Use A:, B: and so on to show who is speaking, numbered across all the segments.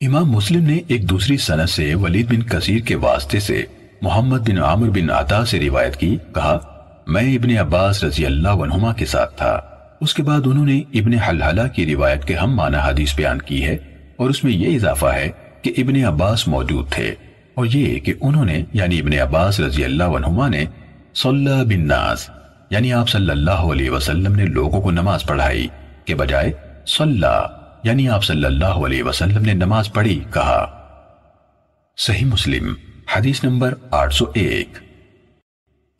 A: इमाम मुस्लिम ने एक दूसरी सनत से वलीद बिन कसीर के वास्ते से मोहम्मद बिन आमिर बिन आता से रिवायत की, कहा, मैं इबन अब्बास रज़ी अल्लाह के साथ था। उसके बाद उन्होंने इबन हलहला की रिवायत के हम माना हदीस बयान की है और उसमें यह इजाफा है कि इबन अब्बास मौजूद थे और ये कि उन्होंने, यानी इबन अब्बास रज़ी अल्लाह ने, सल्ला बिन नास, यानी आप सल्लल्लाहु अलैहि वसल्लम ने लोगों को नमाज़ पढ़ाई के बजाय सल्ला यानी आप सल्लल्लाहु अलैहि वसल्लम ने नमाज़ पढ़ी, कहा, सही मुस्लिम, हदीस नंबर 801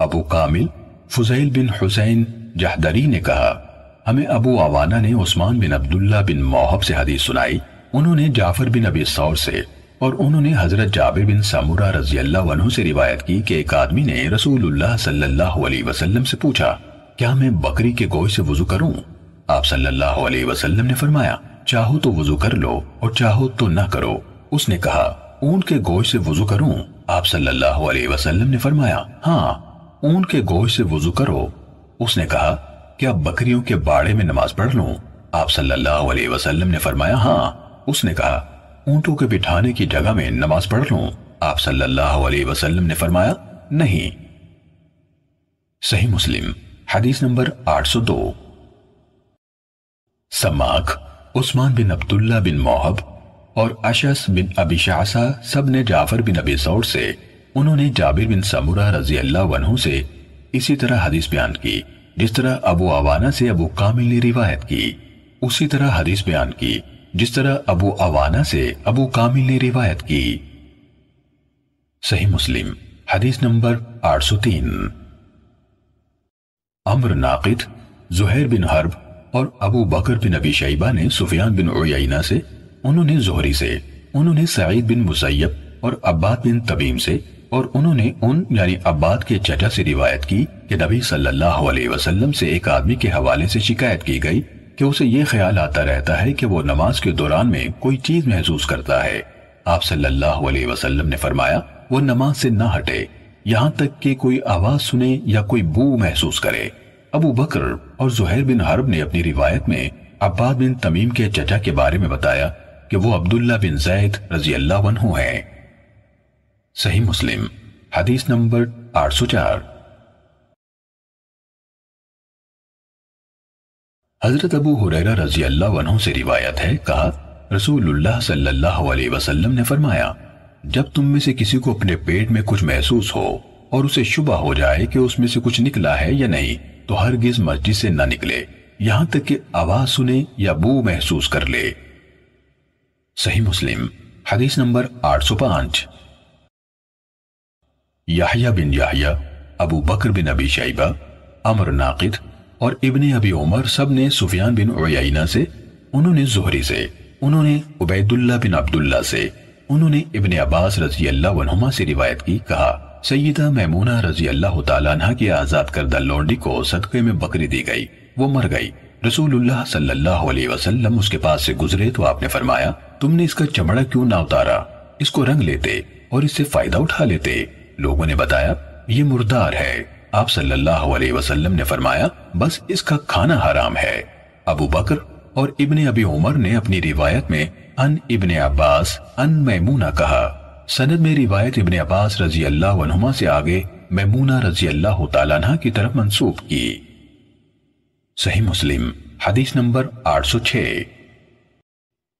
A: अबू कामिल, फुजैल बिन हुसैन जहदरी ने कहा, हमें अबू आवाना ने उस्मान बिन अब्दुल्ला बिन मोहब से हदीस सुनाई, उन्होंने जाफ़र बिन अबी सौर से और उन्होंने हज़रत जाबिर बिन सामुरा रज़ी अल्लाह से रिवायत की कि एक आदमी ने रसूलुल्लाह सल्लल्लाहु अलैहि वसल्लम से पूछा, क्या मैं बकरी के गोश से वज़ू करूँ? आप सल्लल्लाहु अलैहि वसल्लम ने फरमाया चाहो तो वज़ू कर लो और चाहो तो ना करो। उसने कहा, ऊन के गोश से वज़ू करूँ? आप सल्लल्लाहु अलैहि वसल्लम ने फरमाया हाँ ऊँट के गोश से वज़ू करो। उसने कहा, क्या बकरियों के बाड़े में नमाज़ पढ़ लूँ? आप सल्लल्लाहु अलैहि वसल्लम ने फरमाया हाँ। उसने कहा, ऊंटों के बिठाने की जगह में नमाज़ पढ़ लूँ? आप सल्लल्लाहु अलैहि वसल्लम ने फरमाया, नहीं। सही मुस्लिम, हदीस नंबर 802 समाक उस्मान बिन अब्दुल्ला बिन मोहब और अशस बिन अबी शासा सबने जाफ़र बिन अबी सौर से, उन्होंने जाबिर बिन समुरा रज़ी अल्लाह से इसी तरह हदीस बयान की, जिस तरह अबू अवाना से अबू कामिल ने रिवायत की। उसी तरह हदीस बयान की, जिस तरह अबू अवाना से अबू कामिल ने रिवायत की। सही मुस्लिम, हदीस number 803 Amr Naqid, Zuhair bin Harb और अबू बकर बिन अबी शैबा ने सुफियान बिन उयना से, उन्होंने जोहरी से, उन्होंने सईद बिन मुसैयब और अब्बाद बिन तबीम से और उन्होंने उन, यानी अब्बाद के चचा से रिवायत की कि नबी सल्लल्लाहु अलैहि वसल्लम से एक आदमी के हवाले से शिकायत की गई कि उसे ये ख्याल आता रहता है कि वो नमाज़ के दौरान में कोई चीज़ महसूस करता है। आप सल्लल्लाहु अलैहि वसल्लम ने फरमाया, वो नमाज़ से ना हटे, यहाँ तक कि कोई आवाज़ सुने या कोई बू महसूस करे। अबू बकर और जुहैर बिन हरब ने अपनी रिवायत में अब्बाद बिन तमीम के चचा के बारे में बताया कि वो अब्दुल्ला बिन जैद रज़ी अल्लाह है। सही मुस्लिम, हदीस नंबर 804 हज़रत अबू हुरैरा रज़ी अल्लाह से रिवायत है, कहा, रसूलुल्लाह सल्लल्लाहु अलैहि वसल्लम ने फरमाया, जब तुम में से किसी को अपने पेट में कुछ महसूस हो और उसे शुभ हो जाए कि उसमें से कुछ निकला है या नहीं तो हर गिज मस्जिद से न निकले, यहाँ तक कि आवाज़ सुने या बू महसूस कर ले। सही मुस्लिम, हदीस नंबर 805 याहिया बिन याहिया, अबू बकर बिन अबी शैबा, अमर नाकिद और इब्ने अबी उमर सबने सुफियान बिन उयना से, उन्होंने जोहरी से, उन्होंने उबैदुल्ला बिन अब्दुल्ला से, उन्होंने इब्ने अब्बास रज़ी अल्लाह से रिवायत की, कहा सैयदा मैमूना रज़ी अल्लाह तला की आज़ाद करदा लोंडी को सदक़े में बकरी दी गई। वो मर गई। रसूलुल्लाह सल्लल्लाहु अलैहि वसल्लम उसके पास से गुजरे तो आपने फरमाया, तुमने इसका चमड़ा क्यों ना उतारा? इसको रंग लेते और इससे फ़ायदा उठा लेते। लोगों ने बताया, ये मुर्दार है। आप सल्लल्लाहु अलैहि वसल्लम ने फरमाया, बस इसका खाना हराम है। अबू बकर और इब्ने अबी उमर ने अपनी रिवायत में, अन इब्ने अब्बास, अन मैमूना कहा। सनद में रिवायत इबन अब्बास रज़ी अल्लाह से आगे मैमूना रज़ी अल्लाह तला की तरफ़ मंसूब की। सही मुस्लिम, हदीस नंबर 806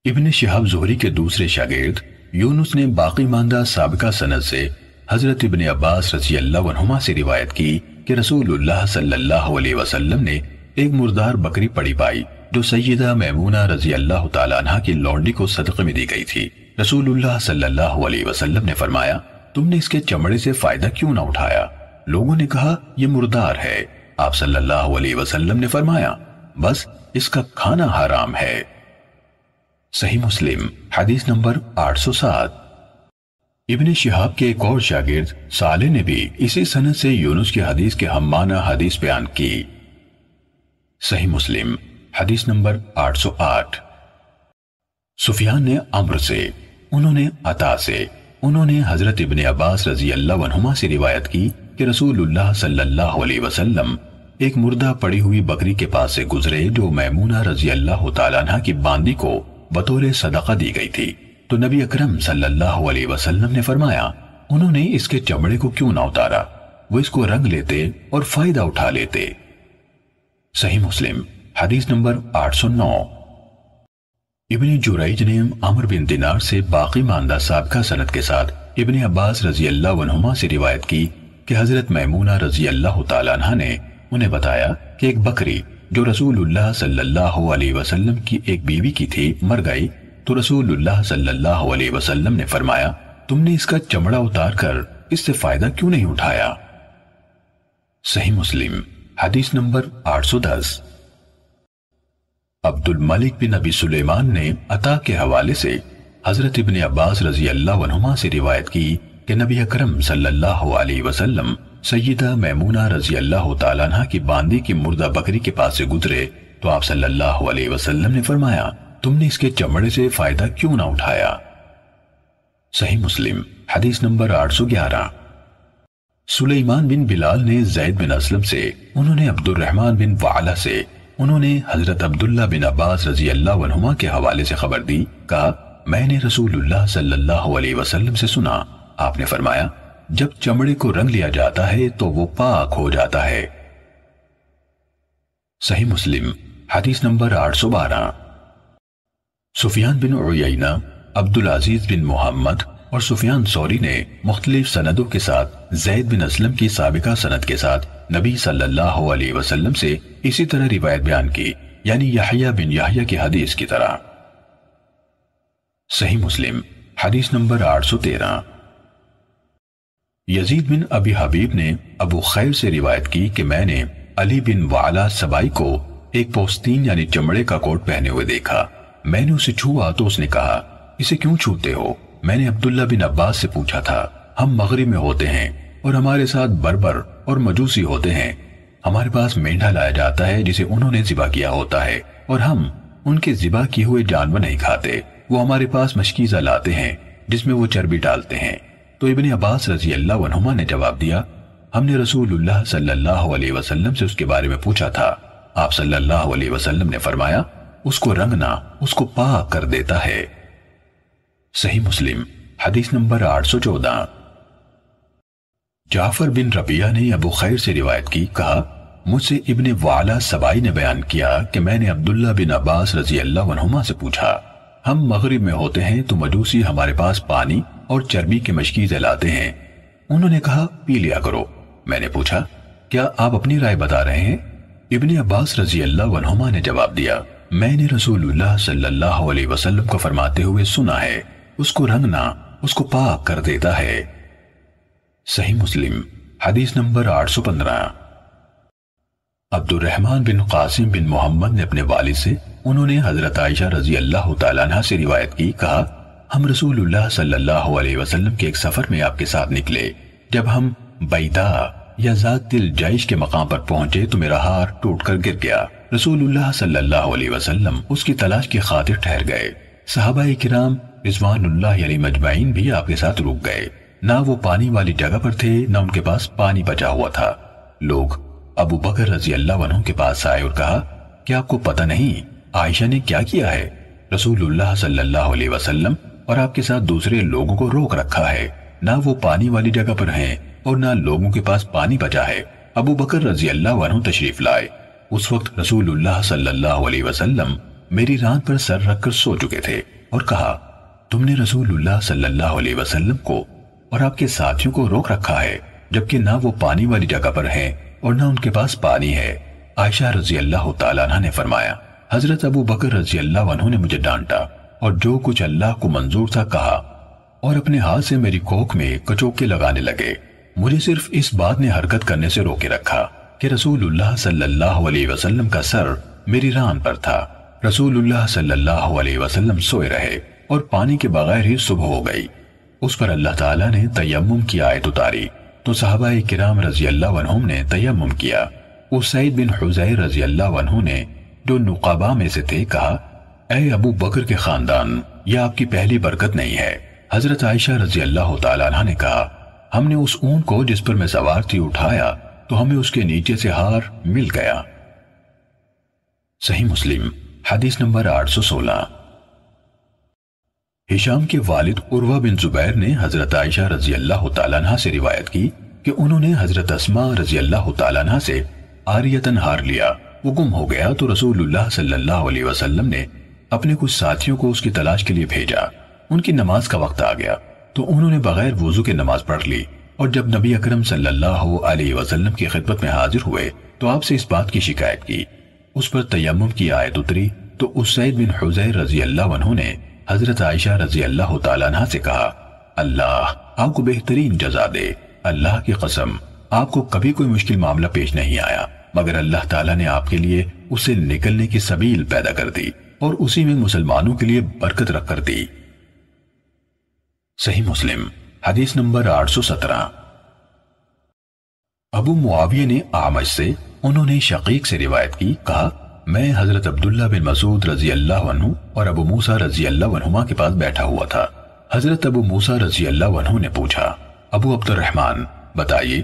A: इब्ने शिहाब जोहरी के दूसरे शागिर्द यूनुस ने बाकी मानदा सबका सनद से हज़रत इबन अब्बास रज़ी अल्लाह से रिवायत की कि रसूलुल्लाह सल्लल्लाहु अलैहि वसल्लम ने एक मुर्दार बकरी पड़ी पाई। जो सैयदा मैमूना रज़ी अल्लाह तला की लौंडी को सदक़े में दी गई थी। रसूलुल्लाह सल्लल्लाहु अलैहि वसल्लम ने फरमाया, तुमने इसके चमड़े से फ़ायदा क्यों ना उठाया? लोगों ने कहा यह मुर्दार है। आप सल्लल्लाहु अलैहि वसल्लम ने फरमाया, बस, इसका खाना हराम है। सही मुस्लिम, हदीस नंबर 807 इबन शिहाब के एक और शागिर्द, साले ने भी इसी सनत से यूनुस की हदीस के हमाना हदीस बयान की। सही मुस्लिम हदीस नंबर 808 सुफियान ने अम्र से, उन्होंने अता से, उन्होंने हज़रत इबन अब्बास रज़ी अल्लाह से रिवायत की कि रसूलुल्लाह सल्लल्लाहु अलैहि वसल्लम एक मुर्दा पड़ी हुई बकरी के पास से गुजरे जो मैमूना रज़ी अल्लाह तला की बांदी को बतौर सदका दी गई थी। तो नबी अकरम सल्लल्लाहु अलैहि वसल्लम ने फरमाया, उन्होंने इसके चमड़े को क्यों ना उतारा? वो इसको रंग लेते और फ़ायदा उठा लेते। सही मुस्लिम हदीस नंबर 809 इब्ने जुरैज ने अमर बिन दिनार से बाकी मानदा साहब का सनत के साथ इब्ने अब्बास रज़ी अल्लाह से रिवायत की कि हज़रत मैमूना रज़ी अल्लाह तला ने उन्हें बताया कि एक बकरी जो रसूलुल्लाह सल्लल्लाहु अलैहि वसल्लम की एक बीवी की थी, मर गई। तो रसूलुल्लाह सल्लल्लाहु अलैहि वसल्लम ने फरमाया, तुमने इसका चमड़ा उतार कर इससे फ़ायदा क्यों नहीं उठाया? सही मुस्लिम, हदीस नंबर 810 अब्दुल मलिक बिन अबी सुलेमान ने अता के हवाले से हज़रत इब्ने अब्बास रज़ी अल्लाह से रिवायत की कि नबी अकरम सल्लल्लाहु अलैहि वसल्लम सैयदा मैमूना रज़ी अल्लाह तला की बांदी की मुर्दा बकरी के पास से गुजरे तो आप सल्लल्लाहु अलैहि वसल्लम ने फरमाया, तुमने इसके चमड़े से फ़ायदा क्यों ना उठाया? सही मुस्लिम, हदीस नंबर 811 सुलेमान बिन बिलाल ने जैद बिन असलम से, उन्होंने अब्दुल रहमान बिन वाला से उन्होंने हज़रत अब्दुल्ला बिन अब्बास रज़ी अल्लाह के हवाले से खबर दी, कहा, मैंने रसूलुल्लाह सल्लल्लाहु अलैहि वसल्लम से सुना। आपने फरमाया, जब चमड़े को रंग लिया जाता है तो वो पाक हो जाता है। सही मुस्लिम, हदीस नंबर 812 सुफियान बिन उयैना, अब्दुल अज़ीज़ बिन मोहम्मद और सुफियान सौरी ने मुख्तलिफ़ सनदों के साथ, जैद बिन असलम की सबका सनद के साथ नबी सल्लल्लाहु अलैहि वसल्लम से इसी तरह रिवायत बयान की, यानी याहिया बिन याहिया की हदीस की तरह। सही मुस्लिम, हदीस नंबर 813 यजीद बिन अबी हबीब ने अबू खैर से रिवायत की कि मैंने अली बिन वाला सबाई को एक पोस्तीन यानी चमड़े का कोट पहने हुए देखा। मैंने उसे छुआ तो उसने कहा, इसे क्यों छूते हो? मैंने अब्दुल्ला बिन अब्बास से पूछा था, हम मगरिब में होते हैं और हमारे साथ बर्बर और मजूसी होते हैं। हमारे पास मेंढा लाया जाता है जिसे उन्होंने जिबा किया होता है और हम उनके जिबा किए हुए जानवर नहीं खाते। वो हमारे पास मशकीजा लाते हैं, जिसमें वो चर्बी डालते हैं। तो इबन अब्बास रज़ी अल्लाह ने जवाब दिया, हमने रसूलुल्लाह सल्लल्लाहु अलैहि वसल्लम से उसके बारे में पूछा था। आप सल्लल्लाहु अलैहि वसल्लम ने फरमाया, उसको रंगना, उसको पाक कर देता है। सही मुस्लिम, हदीस नंबर 814 जाफ़र बिन रबिया ने अबू खैर से रिवायत की, कहा, मुझसे इब्ने वाला सबाई ने बयान किया कि मैंने अब्दुल्ला बिन अब्बास रज़ी अल्लाह से पूछा, हम मगरिब में होते हैं तो मजूसी हमारे पास पानी और चर्बी के मशकीजे लाते हैं। उन्होंने कहा, पी लिया करो। मैंने पूछा, क्या आप अपनी राय बता रहे हैं? इब्ने अब्बास रज़ी अल्लाह ने जवाब दिया, मैंने रसूलुल्लाह सल्लल्लाहु अलैहि वसल्लम को फरमाते हुए सुना है। उसको रंगना उसको पाक कर देता है। सही मुस्लिम, हदीस नंबर 815 अब्दुल रहमान बिन कासिम बिन मोहम्मद ने अपने वालिद से, उन्होंने हज़रत आयशा रज़ी अल्लाह तला से रिवायत की, कहा, हम रसूलुल्लाह सल्लल्लाहु अलैहि वसल्लम के एक सफ़र में आपके साथ निकले। जब हम बैदा या जातिल जैश के मकाम पर पहुँचे तो मेरा हार टूट कर गिर गया। रसूलुल्लाह सल्लल्लाहु उसकी तलाश की खातिर ठहर गए। सहाबा किराम मजमाइन भी आपके साथ रुक गए। ना वो पानी वाली जगह पर थे, ना उनके पास पानी बचा हुआ था। लोग अबू बकर रज़ी अल्लाह के पास आए और कहा, क्या आपको पता नहीं, आयशा ने क्या किया है? रसूलुल्लाह सल्लल्लाहु अलैहि वसल्लम और आपके साथ दूसरे लोगों को रोक रखा है। ना वो पानी वाली जगह पर हैं और ना लोगों के पास पानी बचा है। अबू बकर रज़ी अल्लाह तशरीफ़ लाए। उस वक्त रसूलुल्लाह सल्लल्लाहु अलैहि मेरी रात पर सर रखकर सो चुके थे और कहा तुमने रसूलुल्लाह सल्लल्लाहु अलैहि वसल्लम को और आपके साथियों को रोक रखा है, जबकि ना वो पानी वाली जगह पर हैं और ना उनके पास पानी है। आयशा रज़ी अल्लाह तला ने फरमाया, हज़रत अबू बकर रज़ी अल्लाह ने मुझे डांटा और जो कुछ अल्लाह को मंजूर था कहा और अपने हाथ से मेरी कोख में कचोके लगाने लगे। मुझे सिर्फ़ इस बात ने हरकत करने से रोके रखा कि रसूलुल्लाह सल्लल्लाहु अलैहि वसल्लम का सर मेरी रान पर था। रसूलुल्लाह सल्लल्लाहु अलैहि वसल्लम सोए रहे। और पानी के बगैर ही सुबह हो गई। उस पर अल्लाह ताला ने तयम्मुम की आयत उतारी। तो साहबा किराम रज़ी अल्लाह ने तयम्मुम किया। उस बिन हुजैर रज़ी अल्लाह ने जो नुकाबा में से थे कहा, ए अबू बकर के खानदान, यह आपकी पहली बरकत नहीं है। हज़रत आयशा रज़ी अल्लाह तला ने कहा, हमने उस ऊन को जिस पर मैं सवार थी उठाया तो हमें उसके नीचे से हार मिल गया। सही मुस्लिम, हदीस नंबर 816 हिशाम के वालिद उर्वा बिन जुबैर ने हज़रत आयशा रज़ी अल्लाह तला से रिवायत की कि उन्होंने हज़रत असमा रज़ी अल्लाह तला से आरियतन हार लिया। वो गुम हो गया तो रसूलुल्लाह सल्लल्लाहु अलैहि वसल्लम ने अपने कुछ साथियों को उसकी तलाश के लिए भेजा। उनकी नमाज़ का वक्त आ गया। तो उन्होंने बगैर वज़ू के नमाज़ पढ़ ली और जब नबी अकरम सल्लल्लाहु अलैहि वसल्लम की खिदमत में हाजिर हुए तो आपसे इस बात की शिकायत की। उस पर तयम की आयत उतरी तो उसैद बिन हुजैर रज़ी अल्लाह ने हज़रत आयशा रज़ी अल्लाह तला से कहा, अल्लाह, आपको बेहतरीन जजा दे। अल्लाह की कसम, आपको कभी कोई मुश्किल मामला पेश नहीं आया, मगर अल्लाह ताला ने आपके लिए उसे निकलने की सबील पैदा कर दी और उसी में मुसलमानों के लिए बरकत रख कर दी। सही मुस्लिम, हदीस नंबर 817 अबू मुआविया ने आमज से, उन्होंने शकीक से रिवायत की, कहा मैं हज़रत अब्दुल्ला बिन मसूद रज़ी अल्लाह और अबू मूसा रज़ी अल्लाह के पास बैठा हुआ था। हज़रत अबू मूसा रज़ी अल्लाह ने पूछा, अबू अब्दुलरहमान बताइए,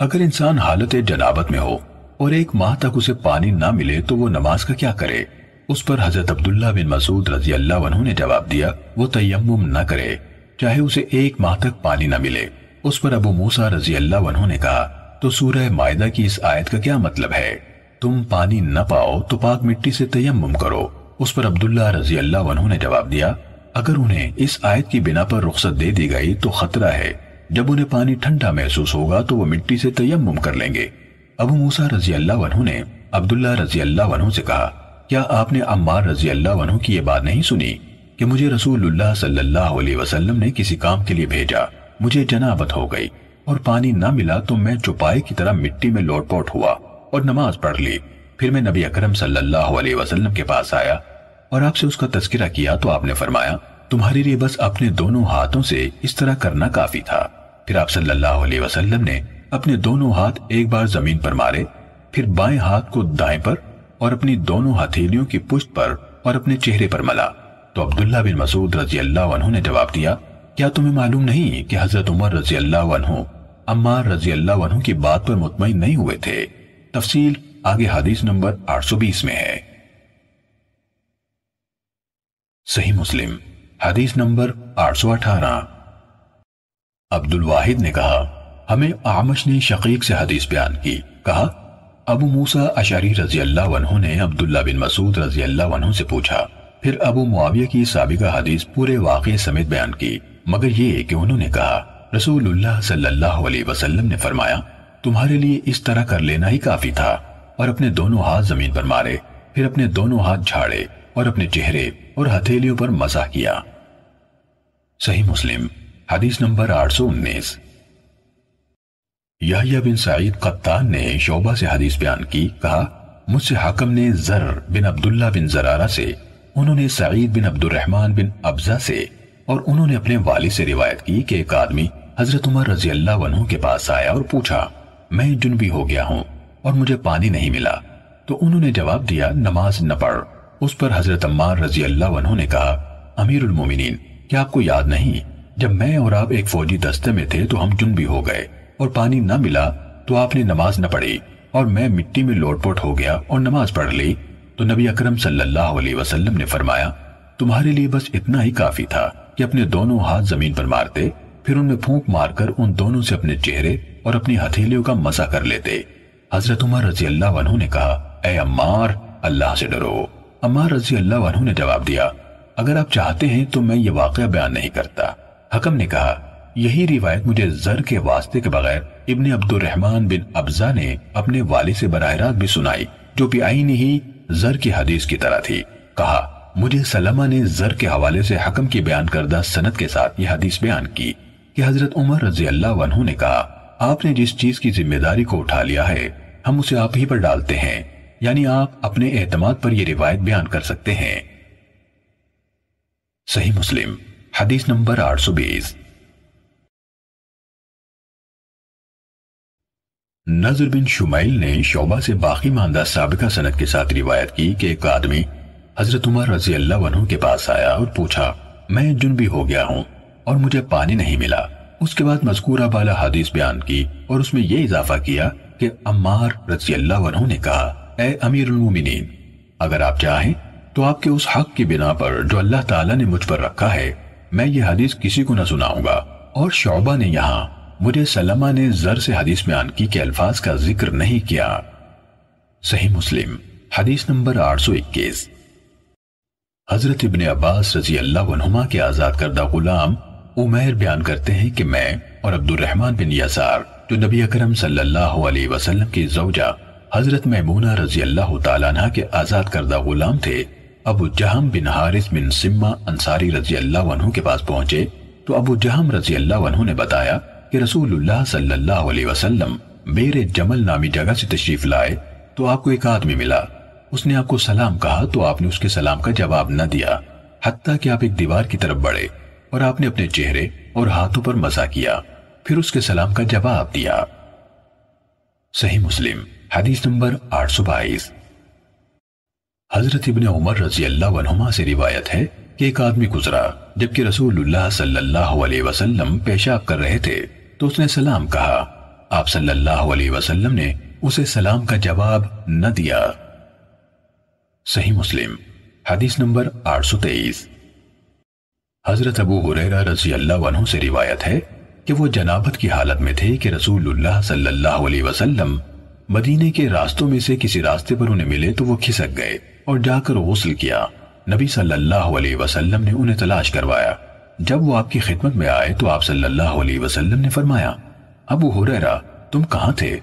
A: अगर इंसान हालत जनाबत में हो और एक माह तक उसे पानी ना मिले तो वो नमाज़ का क्या करे? उस पर हज़रत अब्दुल्ला बिन मसूद रज़ी अल्लाह ने जवाब दिया, वो तयम न करे, चाहे उसे एक माह तक पानी न मिले। उस पर अबू मूसा रज़ी अल्लाह ने कहा तो सूरह मायदा की इस आयत का क्या मतलब है? तुम पानी न पाओ तो पाक मिट्टी से तयम करो। उस पर अब्दुल्ला रज़ी अल्लाह ने जवाब दिया, अगर उन्हें इस आयत की बिना पर रुख्सत दे दी गई तो खतरा है। जब उन्हें पानी ठंडा महसूस होगा तो वो मिट्टी से तयम कर लेंगे। अबू मूसा रज़ी अल्लाह ने अब्दुल्ला रज़ी अल्लाह से कहा, क्या आपने अम्मार रज़ी अल्लाह की ये बात नहीं सुनी कि मुझे रसूलुल्लाह सल्लल्लाहु अलैहि वसल्लम ने किसी काम के लिए भेजा? मुझे जनाबत हो गई और पानी ना मिला तो मैं चुपाई की तरह मिट्टी में लोटपोट हुआ। और नमाज़ पढ़ ली। फिर मैं नबी अकरम सल्लल्लाहु अलैहि वसल्लम के पास आया और आपसे उसका तस्करा किया तो आपने फरमाया, तुम्हारे लिए बस अपने दोनों हाथों से इस तरह करना काफ़ी था। फिर आप सल्लल्लाहु अलैहि ने अपने दोनों हाथ एक बार ज़मीन पर मारे, फिर बाएँ हाथ को दाएँ पर और अपनी दोनों हथेलियों की पुष्ट पर और अपने चेहरे पर मला। तो अब्दुल्ला बिन मसूद रज़ी अल्लाह ने जवाब दिया, क्या तुम्हें मालूम नहीं कि हज़रत उमर रज़ी अल्लाह अम्मार रज़ी अल्लाह की बात पर मुतमिन नहीं हुए थे? तफसील, आगे हदीस नंबर 820 में है। सही मुस्लिम, हदीस नंबर 818 अब्दुल वाहिद ने कहा, हमें आमश ने शकीक से हदीस बयान की। कहा, अबू मूसा अशारी रज़ी अल्लाह ने अब्दुल्ला बिन मसूद रज़ी अल्लाह से पूछा। फिर अबू मुआविया की सबका हदीस पूरे वाक़े समेत बयान की। मगर ये कि उन्होंने कहा, रसूलुल्लाह सल्लल्लाहु अलैहि ने फरमाया तुम्हारे लिए इस तरह कर लेना ही काफ़ी था। और अपने दोनों हाथ ज़मीन पर मारे, फिर अपने दोनों हाथ झाड़े और अपने चेहरे और हथेलियों पर मज़ा किया। सही मुस्लिम, हदीस नंबर आठ सौ उन्नीस। याहिया बिन सईद कप्तान ने शोबा से हदीस बयान की, कहा, मुझसे हाकम ने जर बिन अब्दुल्ला बिन जरारा से, उन्होंने सईद बिन अब्दुलरहमान बिन अब्जा से, और उन्होंने अपने वाली से रिवायत की कि एक आदमी हज़रत उमर रज़ी अल्लाह के पास आया और पूछा मैं जुनबी हो गया हूँ और मुझे पानी नहीं मिला। तो उन्होंने जवाब दिया, नमाज़ न पढ़। उस पर हज़रत अम्मार रज़ी अल्लाह ने कहा, अमीरुल मोमिनीन, क्या आपको याद नहीं? जब मैं और आप एक फौजी दस्ते में थे तो हम जुनबी हो गए और पानी न मिला तो आपने नमाज़ न पढ़ी और मैं मिट्टी में लोटपोट हो गया और नमाज़ पढ़ ली। तो नबी अकरम सल्लल्लाहु अलैहि वसल्लम ने फरमाया, तुम्हारे लिए बस इतना ही काफ़ी था कि अपने दोनों हाथ ज़मीन पर मारते, फिर उनमें फूंक मारकर उन दोनों से अपने चेहरे और अपनी हथेलियों का मज़ा कर लेते। हज़रत उमर रज़ी अल्लाह ने कहा, ए अम्मार, अल्लाह से डरो। अम्मार रज़ी अल्लाह ने जवाब दिया, अगर आप चाहते हैं तो मैं ये वाक़ बयान नहीं करता। हकम ने कहा, यही रिवायत मुझे जर के वास्ते के बगैर इब्ने अब्दुलरहमान बिन अब्जा ने अपने वाले से बरह भी सुनाई, जो भी आईन ही जर की हदीस की तरह थी। कहा, मुझे सलमा ने जर के हवाले से हकम की बयान करदा सनत के साथ यह हदीस बयान की। कि हज़रत उमर रज़ी अल्लाह ने कहा आपने जिस चीज़ की ज़िम्मेदारी को उठा लिया है, हम उसे आप ही पर डालते हैं। यानी आप अपने एतमाद पर यह रिवायत बयान कर सकते हैं। सही मुस्लिम, हदीस नंबर 820 नज़र बिन शुमाइल ने शोबा से बाकी मानदा सबका सनत के साथ रिवायत की कि एक आदमी हज़रत उमर रज़ी अल्लाह के पास आया और पूछा, मैं जुनबी हो गया हूँ और मुझे पानी नहीं मिला। उसके बाद मजकूरा वाला हदीस बयान की और उसमें यह इजाफा किया कि अम्मार रज़ी अल्लाह ने कहा, ए अमीर उमिन अगर आप चाहें तो आपके उस हक की बिना पर जो अल्लाह ताला ने मुझ पर रखा है, मैं ये हदीस किसी को न सुनाऊँगा। और शौबा ने यहाँ, मुझे सलमा ने जर से हदीस बयान की के अल्फाज का ज़िक्र नहीं किया। सही मुस्लिम, हदीस नंबर 821 हज़रत इब्ने अब्बास रज़ी अल्लाह के आज़ाद करदा गुलाम उमैर बयान करते हैं कि मैं और अब्दुलरहमान बिन यसार, जो नबी अकरम सल्लल्लाहु अलैहि वसल्लम की जौजा, हज़रत महमूना रज़ी अल्लाह तला के आज़ाद करदा गुलाम थे, अबू जहम बिन हारिस बिन सिम्मा अंसारी रज़ी अल्लाह के पास पहुँचे तो अबू जहम रज़ी अल्लाह ने बताया कि रसूलुल्लाह सल्लल्लाहु अलैहि वसल्लम मेरे जमल नामी जगह से तशरीफ़ लाए तो आपको एक आदमी मिला। उसने आपको सलाम कहा तो आपने उसके सलाम का जवाब न दिया हत्या कि आप एक दीवार की तरफ़ बढ़े। और आपने अपने चेहरे और हाथों पर मज़ा किया। फिर उसके सलाम का जवाब दिया। सही मुस्लिम, हदीस नंबर आठ सौ बाईस। हज़रत इबन उमर रज़ी अल्लाह से रिवायत है कि एक आदमी गुजरा, जबकि रसूलुल्लाह सल्लल्लाहु अलैहि वसल्लम पेशाब कर रहे थे तो उसने सलाम कहा। आप सल्लल्लाहु अलैहि वसल्लम ने उसे सलाम का जवाब न दिया। सही मुस्लिम, हदीस नंबर 823 हज़रत अबू हुरैरा रज़ी अल्लाह से रिवायत है कि वो जनाबत की हालत में थे कि रसूलुल्लाह सल्लल्लाहु अलैहि वसल्लम मदीने के रास्तों में से किसी रास्ते पर उन्हें मिले तो वो खिसक गए और जाकर गसल किया। नबी सल्लल्लाहु अलैहि वसल्लम ने उन्हें तलाश करवाया। जब वो आपकी खिदमत में आए तो आप सल्लल्लाहु अलैहि वसल्लम ने फरमाया, अबू हुरैरा, तुम कहाँ थे?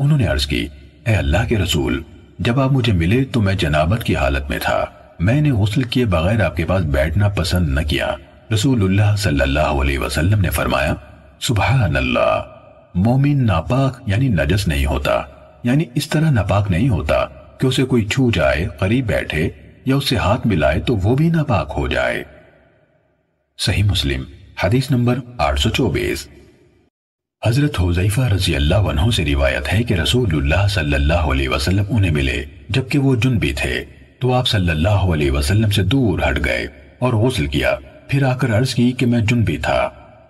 A: उन्होंने अर्ज़ की, ए अल्लाह के रसूल, जब आप मुझे मिले तो मैं जनाबत की हालत में था। मैंने गसल किए बगैर आपके पास बैठना पसंद न किया। रसूलुल्लाह सल्लल्लाहु अलैहि वसल्लम ने फरमाया सुबह अल्लाह मोमिन नापाक यानी नजस नहीं होता, यानी इस तरह नापाक नहीं होता कि उसे कोई छू जाए, करीब बैठे या उससे हाथ मिलाए तो वो भी नापाक हो जाए। सही मुस्लिम, हदीस नंबर 824 हज़रत हुजैफा रज़ी अल्लाह से रिवायत है कि रसूलुल्लाह सल्लल्लाहु अलैहि वसल्लम उन्हें मिले, जबकि वो जुनबी थे तो आप सल्लल्लाहु अलैहि वसल्लम से दूर हट गए और गसल किया। फिर आकर अर्ज़ की कि मैं जुनबी था।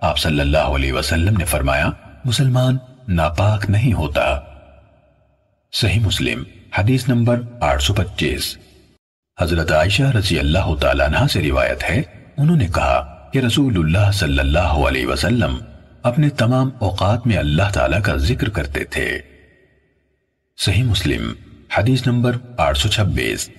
A: आप सल्लल्लाहु अलैहि वसल्लम ने फरमाया, मुसलमान नापाक नहीं होता। सही मुस्लिम, हदीस नंबर 825 हज़रत आयशा रज़ी अल्लाह तला से रिवायत है, उन्होंने कहा कि रसूलुल्लाह सल्लल्लाहु अलैहि वसल्लम अपने तमाम औकात में अल्लाह ताला का ज़िक्र करते थे। सही मुस्लिम, हदीस नंबर 826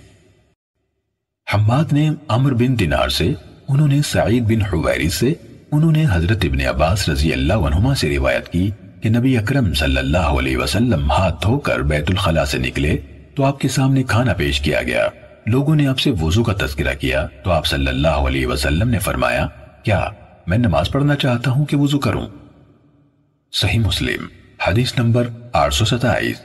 A: हम्माद ने अमर बिन दिनार से उन्होंने सईद बिन हुवैरी से, उन्होंने हज़रत इब्ने अब्बास रज़ी अल्लाह से रिवायत की कि नबी अकरम सल्लल्लाहु अलैहि वसल्लम हाथ धोकर बैतुल खला से निकले तो आपके सामने खाना पेश किया गया। लोगों ने आपसे वज़ू का तस्करा किया तो आप सल्लल्लाहु अलैहि वसल्लम ने फरमाया, क्या मैं नमाज़ पढ़ना चाहता हूँ कि वज़ू करूँ? सही मुस्लिम, हदीस नंबर आठ सौ सताइस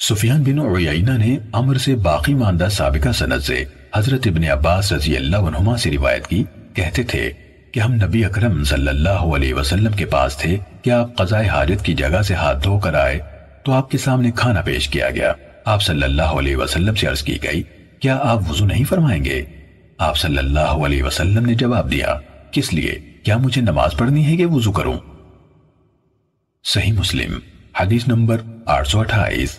A: सुफियान बिन उयैना ने अमर से बाकी मानदा सबका सनद से हज़रत इब्ने अब्बास रज़ी अल्लाह से रिवायत की, कहते थे कि हम नबी अकरम सल्लल्लाहु अलैहि वसल्लम के पास थे कि आप कजाए हाजत की जगह से हाथ धोकर आए तो आपके सामने खाना पेश किया गया। आप सल्लल्लाहु अलैहि वसल्लम से अर्ज़ की गई, क्या आप वज़ू नहीं फरमाएँगे? आप सल्लल्लाहु अलैहि वसल्लम ने जवाब दिया, किस लिए? क्या मुझे नमाज़ पढ़नी है कि वज़ू करूँ? सही मुस्लिम, हदीस नंबर 828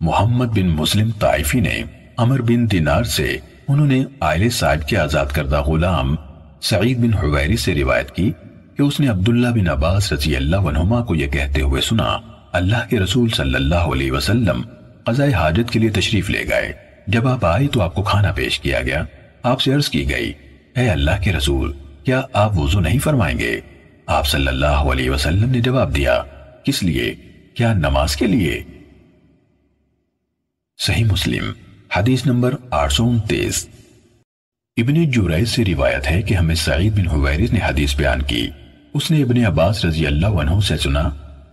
A: मोहम्मद बिन मुस्लिम ताइफी ने अमर बिन दिनार से उन्होंने आयले साहिब के आज़ाद करदा गुलाम सईद बिन हुवैरी से रिवायत की कि उसने अब्दुल्ला बिन अब्बास रज़ी अल्लाह को यह कहते हुए सुना, अल्लाह के रसूल सल्लल्लाहु अलैहि वसल्लम कजाए हाजत के लिए तशरीफ़ ले गए। जब आप आए तो आपको खाना पेश किया गया। आपसे अर्ज़ की गई ए अल्लाह के रसूल, क्या आप वज़ू नहीं फरमाएँगे? आप सल्लल्लाहु अलैहि वसल्लम ने जवाब दिया, किस लिए? क्या नमाज़ के लिए? सही मुस्लिम। हदीस नंबर आठ सौ उनतीस। इबन जुरैज से रिवायत है कि हमें सईद बिन हुवैरिस ने हदीस बयान की। उसने इबन अब्बास रज़ी अल्लाह से सुना,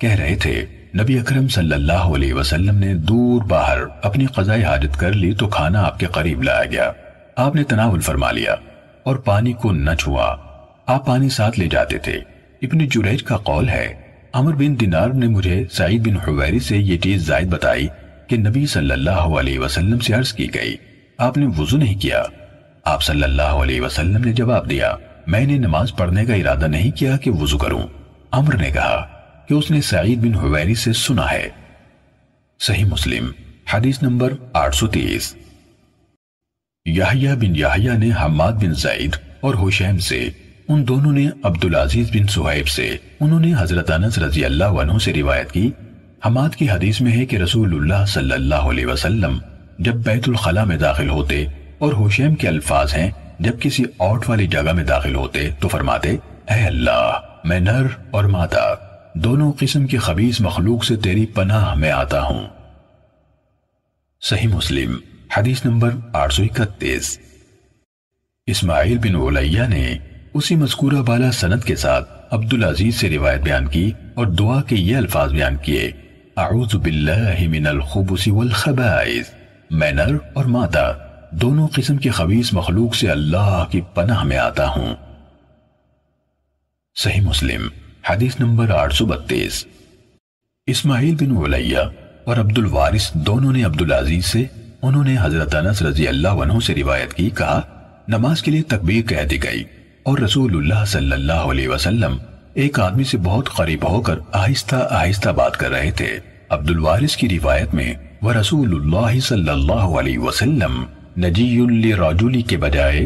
A: कह रहे थे, नबी अकरम सल्लल्लाहु अलैहि वसल्लम ने दूर बाहर अपनी कजाई हाजत कर ली तो खाना आपके करीब लाया गया। आपने तनावुल फरमा लिया और पानी को न छुआ। आप पानी साथ ले जाते थे। इबन जुरैज का कौल है, अमर बिन दिनार ने मुझे सईद बिन हुवैरी से ये चीज़ जायद बताई कि नबी सल्लल्लाहु अलैहि वसल्लम से अर्ज़ की गई। आपने वज़ू नहीं किया। आप सल्लल्लाहु अलैहि वसल्लम ने जवाब दिया, मैंने नमाज़ पढ़ने का इरादा नहीं किया कि वज़ू करूँ। अमर ने कहा कि उसने सईद बिन हुवैरी से सुना है। सही मुस्लिम, हदीस नंबर 830 याहिया बिन याहिया ने हम्माद बिन जैद और हुशैम से, उन दोनों ने अब्दुल अज़ीज़ बिन सुहैब से, उन्होंने हज़रत अनस रज़ी अल्लाह से रिवायत की हमाद की हदीस में है कि रसूलुल्लाह सल्लल्लाहु अलैहि वसल्लम जब बैतुल खला में दाखिल होते और हुशैम के अल्फाज हैं, जब किसी औट वाली जगह में दाखिल होते तो फरमाते अल्लाह, मैं नर और माता, दोनों किस्म की खबीस मखलूक से तेरी पनाह में आता हूँ। सही मुस्लिम, हदीस नंबर आठ सौ इकतीस। इस्माइल बिन उलैया ने उसी मस्कूरा बाला सनत के साथ अब्दुल अज़ीज़ से रिवायत बयान की और दुआ के ये अल्फाज बयान किए। आऊज बिल्लामिनल खुबुसी वल मैं और माता, दोनों किस्म की खबीस मखलूक से अल्लाह की पनाह में आता हूँ। सही मुस्लिम, हदीस नंबर आठ सौ बत्तीस। इस्माइल बिन वलैया और अब्दुल वारिस दोनों ने अब्दुल अज़ीज़ से, उन्होंने हज़रत अनस रज़ी अल्लाह से रिवायत की, कहा, नमाज़ के लिए तकबीर कह दी गई और रसूलुल्लाह सल्लल्लाहु अलैहि वसल्लम एक आदमी से बहुत करीब होकर आहिस्ता आहिस्ता बात कर रहे थे। अब्दुल वारिस की रिवायत में, वह रसूलुल्लाह सल्लल्लाहु अलैहि वसल्लम नजीयुल राजुली के बजाय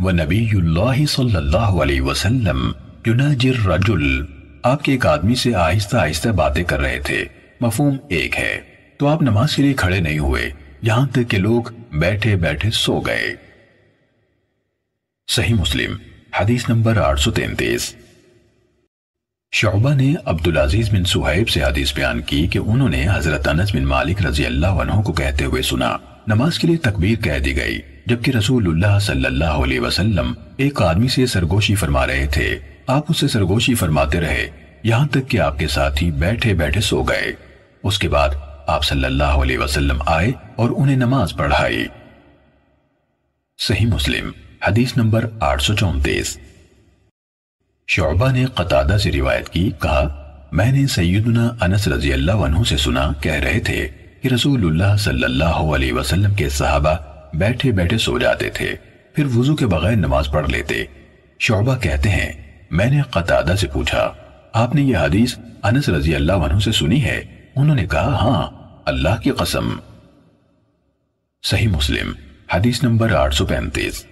A: व नबीयुल्लाह सल्लल्लाहु अलैहि वसल्लम, युनाजिर रजुल आपके एक आदमी से आहिस्ता आहिस्ता बातें कर रहे थे। मफहूम एक है। तो आप नमाज़ के लिए खड़े नहीं हुए। यहाँ तक कि लोग बैठे बैठे सो गए। सही मुस्लिम, हदीस नंबर आठ सौ तैतीस। शोबा ने अब्दुल अज़ीज़ बिन सुहैब से हदीस बयान की कि उन्होंने हज़रत अनस बिन मालिक रज़ी अल्लाह को कहते हुए सुना, नमाज़ के लिए तकबीर कह दी गई, जबकि रसूलुल्लाह सल्लल्लाहु अलैहि वसल्लम एक आदमी से सरगोशी फरमा रहे थे। आप उससे सरगोशी फरमाते रहे, यहाँ तक कि आपके साथी बैठे बैठे सो गए। उसके बाद आप सल्लल्लाहु अलैहि वसल्लम आए और उन्हें नमाज़ पढ़ाई। सही मुस्लिम, हदीस नंबर आठ सौ चौतीस। शोबा ने कतादा से रिवायत की, कहा, मैंने सैयदना अनस रज़ी अल्लाह से सुना, कह रहे थे कि रसूलुल्लाह सल्लल्लाहु अलैहि वसल्लम के सहाबा बैठे बैठे सो जाते थे, फिर वज़ू के बगैर नमाज़ पढ़ लेते। शोबा कहते हैं, मैंने कतादा से पूछा, आपने ये हदीस अनस रज़ी अल्लाह से सुनी है? उन्होंने कहा हाँ अल्लाह की कसम। सही मुस्लिम, हदीस नंबर आठ सौ पैंतीस।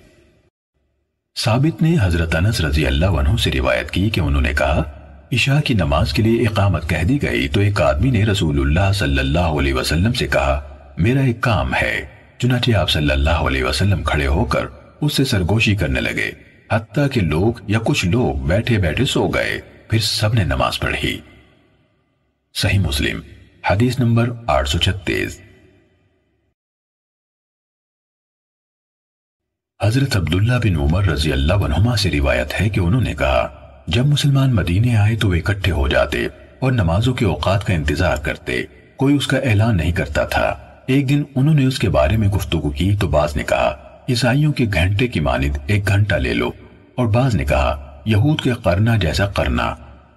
A: साबित ने हज़रत अनस रज़ी अल्लाह से रिवायत की कि उन्होंने कहा ईशा की नमाज़ के लिए इकामत कह दी गई तो एक आदमी ने रसूलुल्लाह सल्लल्लाहु अलैहि वसल्लम से कहा, मेरा एक काम है। चुनाचे आप सल्लल्लाहु अलैहि वसल्लम खड़े होकर उससे सरगोशी करने लगे हत्या के लोग या कुछ लोग बैठे बैठे सो गए, फिर सबने नमाज़ पढ़ी। सही मुस्लिम, हदीस नंबर आठ सौ छत्तीस। हज़रत अब्दुल्ला बिन उमर रज़ी अल्लाह से रिवायत है कि उन्होंने कहा, जब मुसलमान मदीने आए तो वे इकट्ठे हो जाते और नमाजों के औकात का इंतज़ार करते। कोई उसका ऐलान नहीं करता था। एक दिन उन्होंने उसके बारे में गुफ्तगु की तो बाज ने कहा, ईसाइयों के घंटे की मानिद एक घंटा ले लो। और बाज ने कहा, यहूद के करना जैसा करना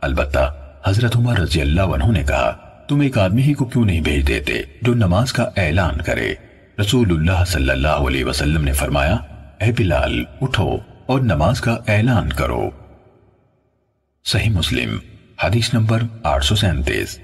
A: अलबत्ता, हज़रत उमर रज़ी अल्लाह ने कहा, तुम एक आदमी ही को क्यों नहीं भेज देते जो नमाज़ का ऐलान करे? रसूलुल्लाह सल्लल्लाहु अलैहि वसल्लम ने फरमाया ए बिलाल, उठो और नमाज़ का ऐलान करो। सही मुस्लिम, हदीस नंबर आठ सौ सैंतीस।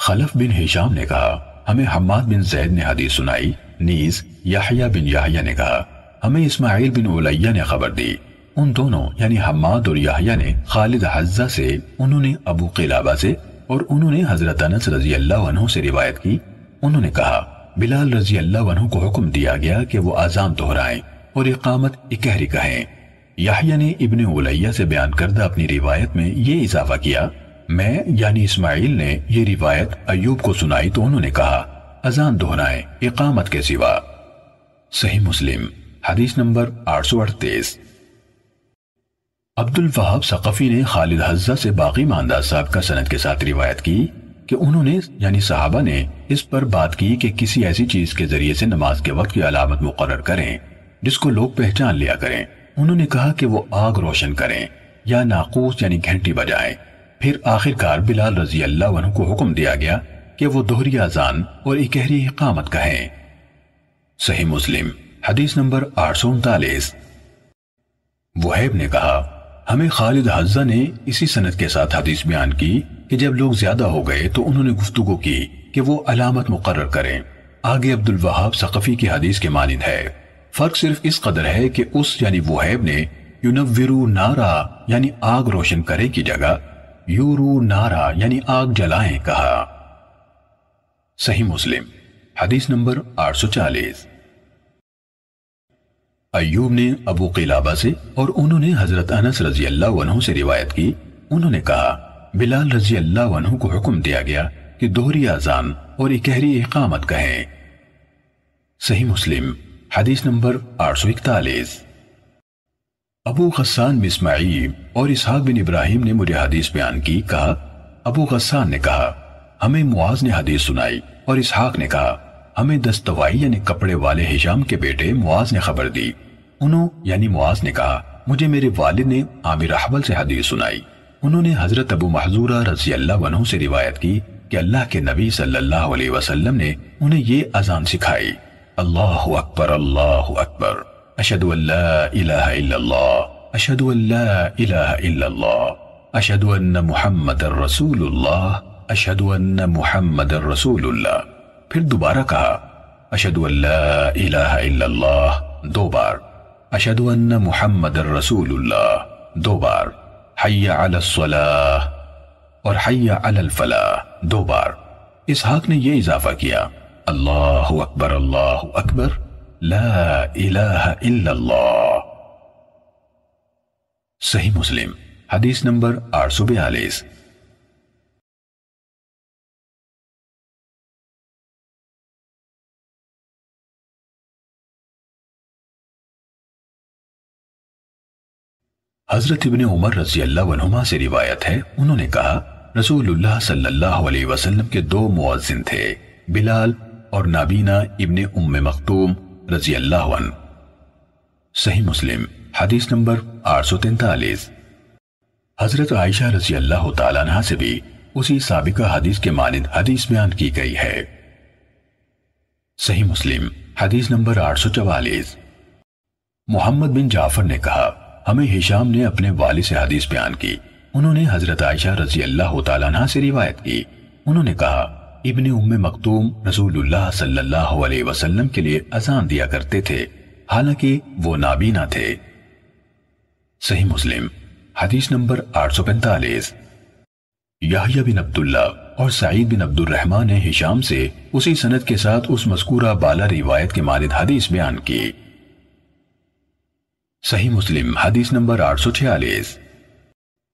A: खलफ बिन हिशाम ने कहा, हमें हम्माद बिन जैद ने हदीस सुनाई, नीज याहिया बिन याहिया ने कहा, हमें इस्माइल बिन उलैया ने खबर दी। उन दोनों, यानी हम्माद और याहिया ने खालिद हज्जा से, उन्होंने अबू किलाबा से और उन्होंने हज़रत अनस रज़ी अल्लाह से रिवायत की। उन्होंने कहा बिलाल रज़ी अल्लाह को हुक्म दिया गया कि वो आजाम दोहराएँ और इकामत इकहरी कहें। याहिया ने इब्न उलैया से बयान करदा अपनी रिवायत में ये इजाफा किया, मैं, यानी इस्माइल ने ये रिवायत अयूब को सुनाई तो उन्होंने कहा अजान दोहराए, इकामत के सिवा। सही मुस्लिम, हदीस नंबर आठ सौ अड़तीस। अब्दुल वहाब सक़फी ने खालिद हज्जा से बाकी मानदार साहब का सनत के साथ रिवायत की कि उन्होंने, यानी साहबा ने, इस पर बात की कि किसी ऐसी चीज़ के ज़रिए से नमाज़ के वक्त की अलामत मुकर करें, जिसको लोग पहचान लिया करें। उन्होंने कहा कि वो आग रोशन करें, या नाकूस, यानी घंटी बजाएँ। फिर आखिरकार बिलाल रज़ी अल्लाह को हुक्म दिया गया कि वो दोहरी अजान और इकहरी इकामत कहें। सही मुस्लिम, हदीस नंबर आठ सौ उनतालीस। वहैब ने कहा हमें खालिद हज्जा ने इसी सनत के साथ हदीस बयान की कि जब लोग ज़्यादा हो गए तो उन्होंने गुफ्तगु की कि वो अलामत मुकर करें। आगे अब्दुल वहाब सक़फी की हदीस के मानिद है। फ़र्क सिर्फ़ इस कदर है कि उस यानी वुहैब ने युनविरू नारा यानी आग रोशन करे की जगह यूरू नारा यानी आग जलाएँ कहा। सही मुस्लिम, हदीस नंबर 840 अयूब ने अबू किलाबा से और उन्होंने हज़रत अनस रज़ी अल्लाह से रिवायत की। उन्होंने कहा, बिलाल रज़ी अल्लाह को हुक्म दिया गया कि दोहरी आजान और इकहरी इकामत कहें। सही मुस्लिम, हदीस नंबर आठ सौ इकतालीस। अबू गस्सान बिस्माइल और इसहाक बिन इब्राहिम ने मुझे हदीस बयान की, कहा, अबू गस्सान ने कहा, हमें मुआज ने हदीस सुनाई और इसहाक ने कहा, हमें दस्तवाई यानी कपड़े वाले हिशाम के बेटे मुआज ने खबर दी। उन्होंने यानी मुआज ने कहा, मुझे मेरे वालिद ने आमिर अहबल से हदीस सुनाई। उन्होंने हज़रत अबू महजूरा रज़ी अल्लाह से रिवायत की कि अल्लाह के नबी सल्लल्लाहु अलैहि वसल्लम ने उन्हें ये अजान सिखाई, अल्लाह अकबर अल्लाह अकबर अशद अशद अशद मोहम्मद रसूलुल्लाह अशद मोहम्मद रसूलुल्लाह। फिर दोबारा कहा अशद दो बार। अशद मोहम्मद रसूलुल्लाह दो बार हैया और हैया फलाह दो बार इसहाक ने यह इजाफा किया अल्लाह अकबर अल्लाह अकबर ला सही मुस्लिम हदीस नंबर आठ सौ बयालीस हज़रत इबन उमर रज़ी अल्लाह से रिवायत है। उन्होंने कहा, रसूलुल्लाह सल्लल्लाहु अलैहि वसल्लम के दो मुअज्जिन थे, बिलाल और नाबीना इब्ने उम्मे मखतूम रज़ी अल्लाह सही मुस्लिम, हदीस नंबर आठ सौ तैतालीस। हज़रत आयशा रज़ी अल्लाह तला से भी उसी सबका हदीस के मानद हदीस बयान की गई है। सही मुस्लिम, हदीस नंबर आठ सौ चवालीस। मोहम्मद बिन जाफ़र ने कहा हमें हिशाम ने अपने वाले से हदीस बयान की। उन्होंने हज़रत आयशा रज़ी अल्लाह तला से रिवायत की। उन्होंने कहा, इब्ने उम्मे मखतूम रसूलुल्लाह सल्लल्लाहु के लिए अजान दिया करते थे, हालाँकि वो नाबीना थे। सही मुस्लिम, हदीस नंबर आठ सौ पैंतालीस। याहिया बिन अब्दुल्ला और सईद बिन अब्दुलरहमान ने हिशाम से उसी सनद के साथ उस मस्कूरा बाला रिवायत के मानिद हदीस बयान की। सही मुस्लिम, हदीस नंबर आठ सौ छियालीस।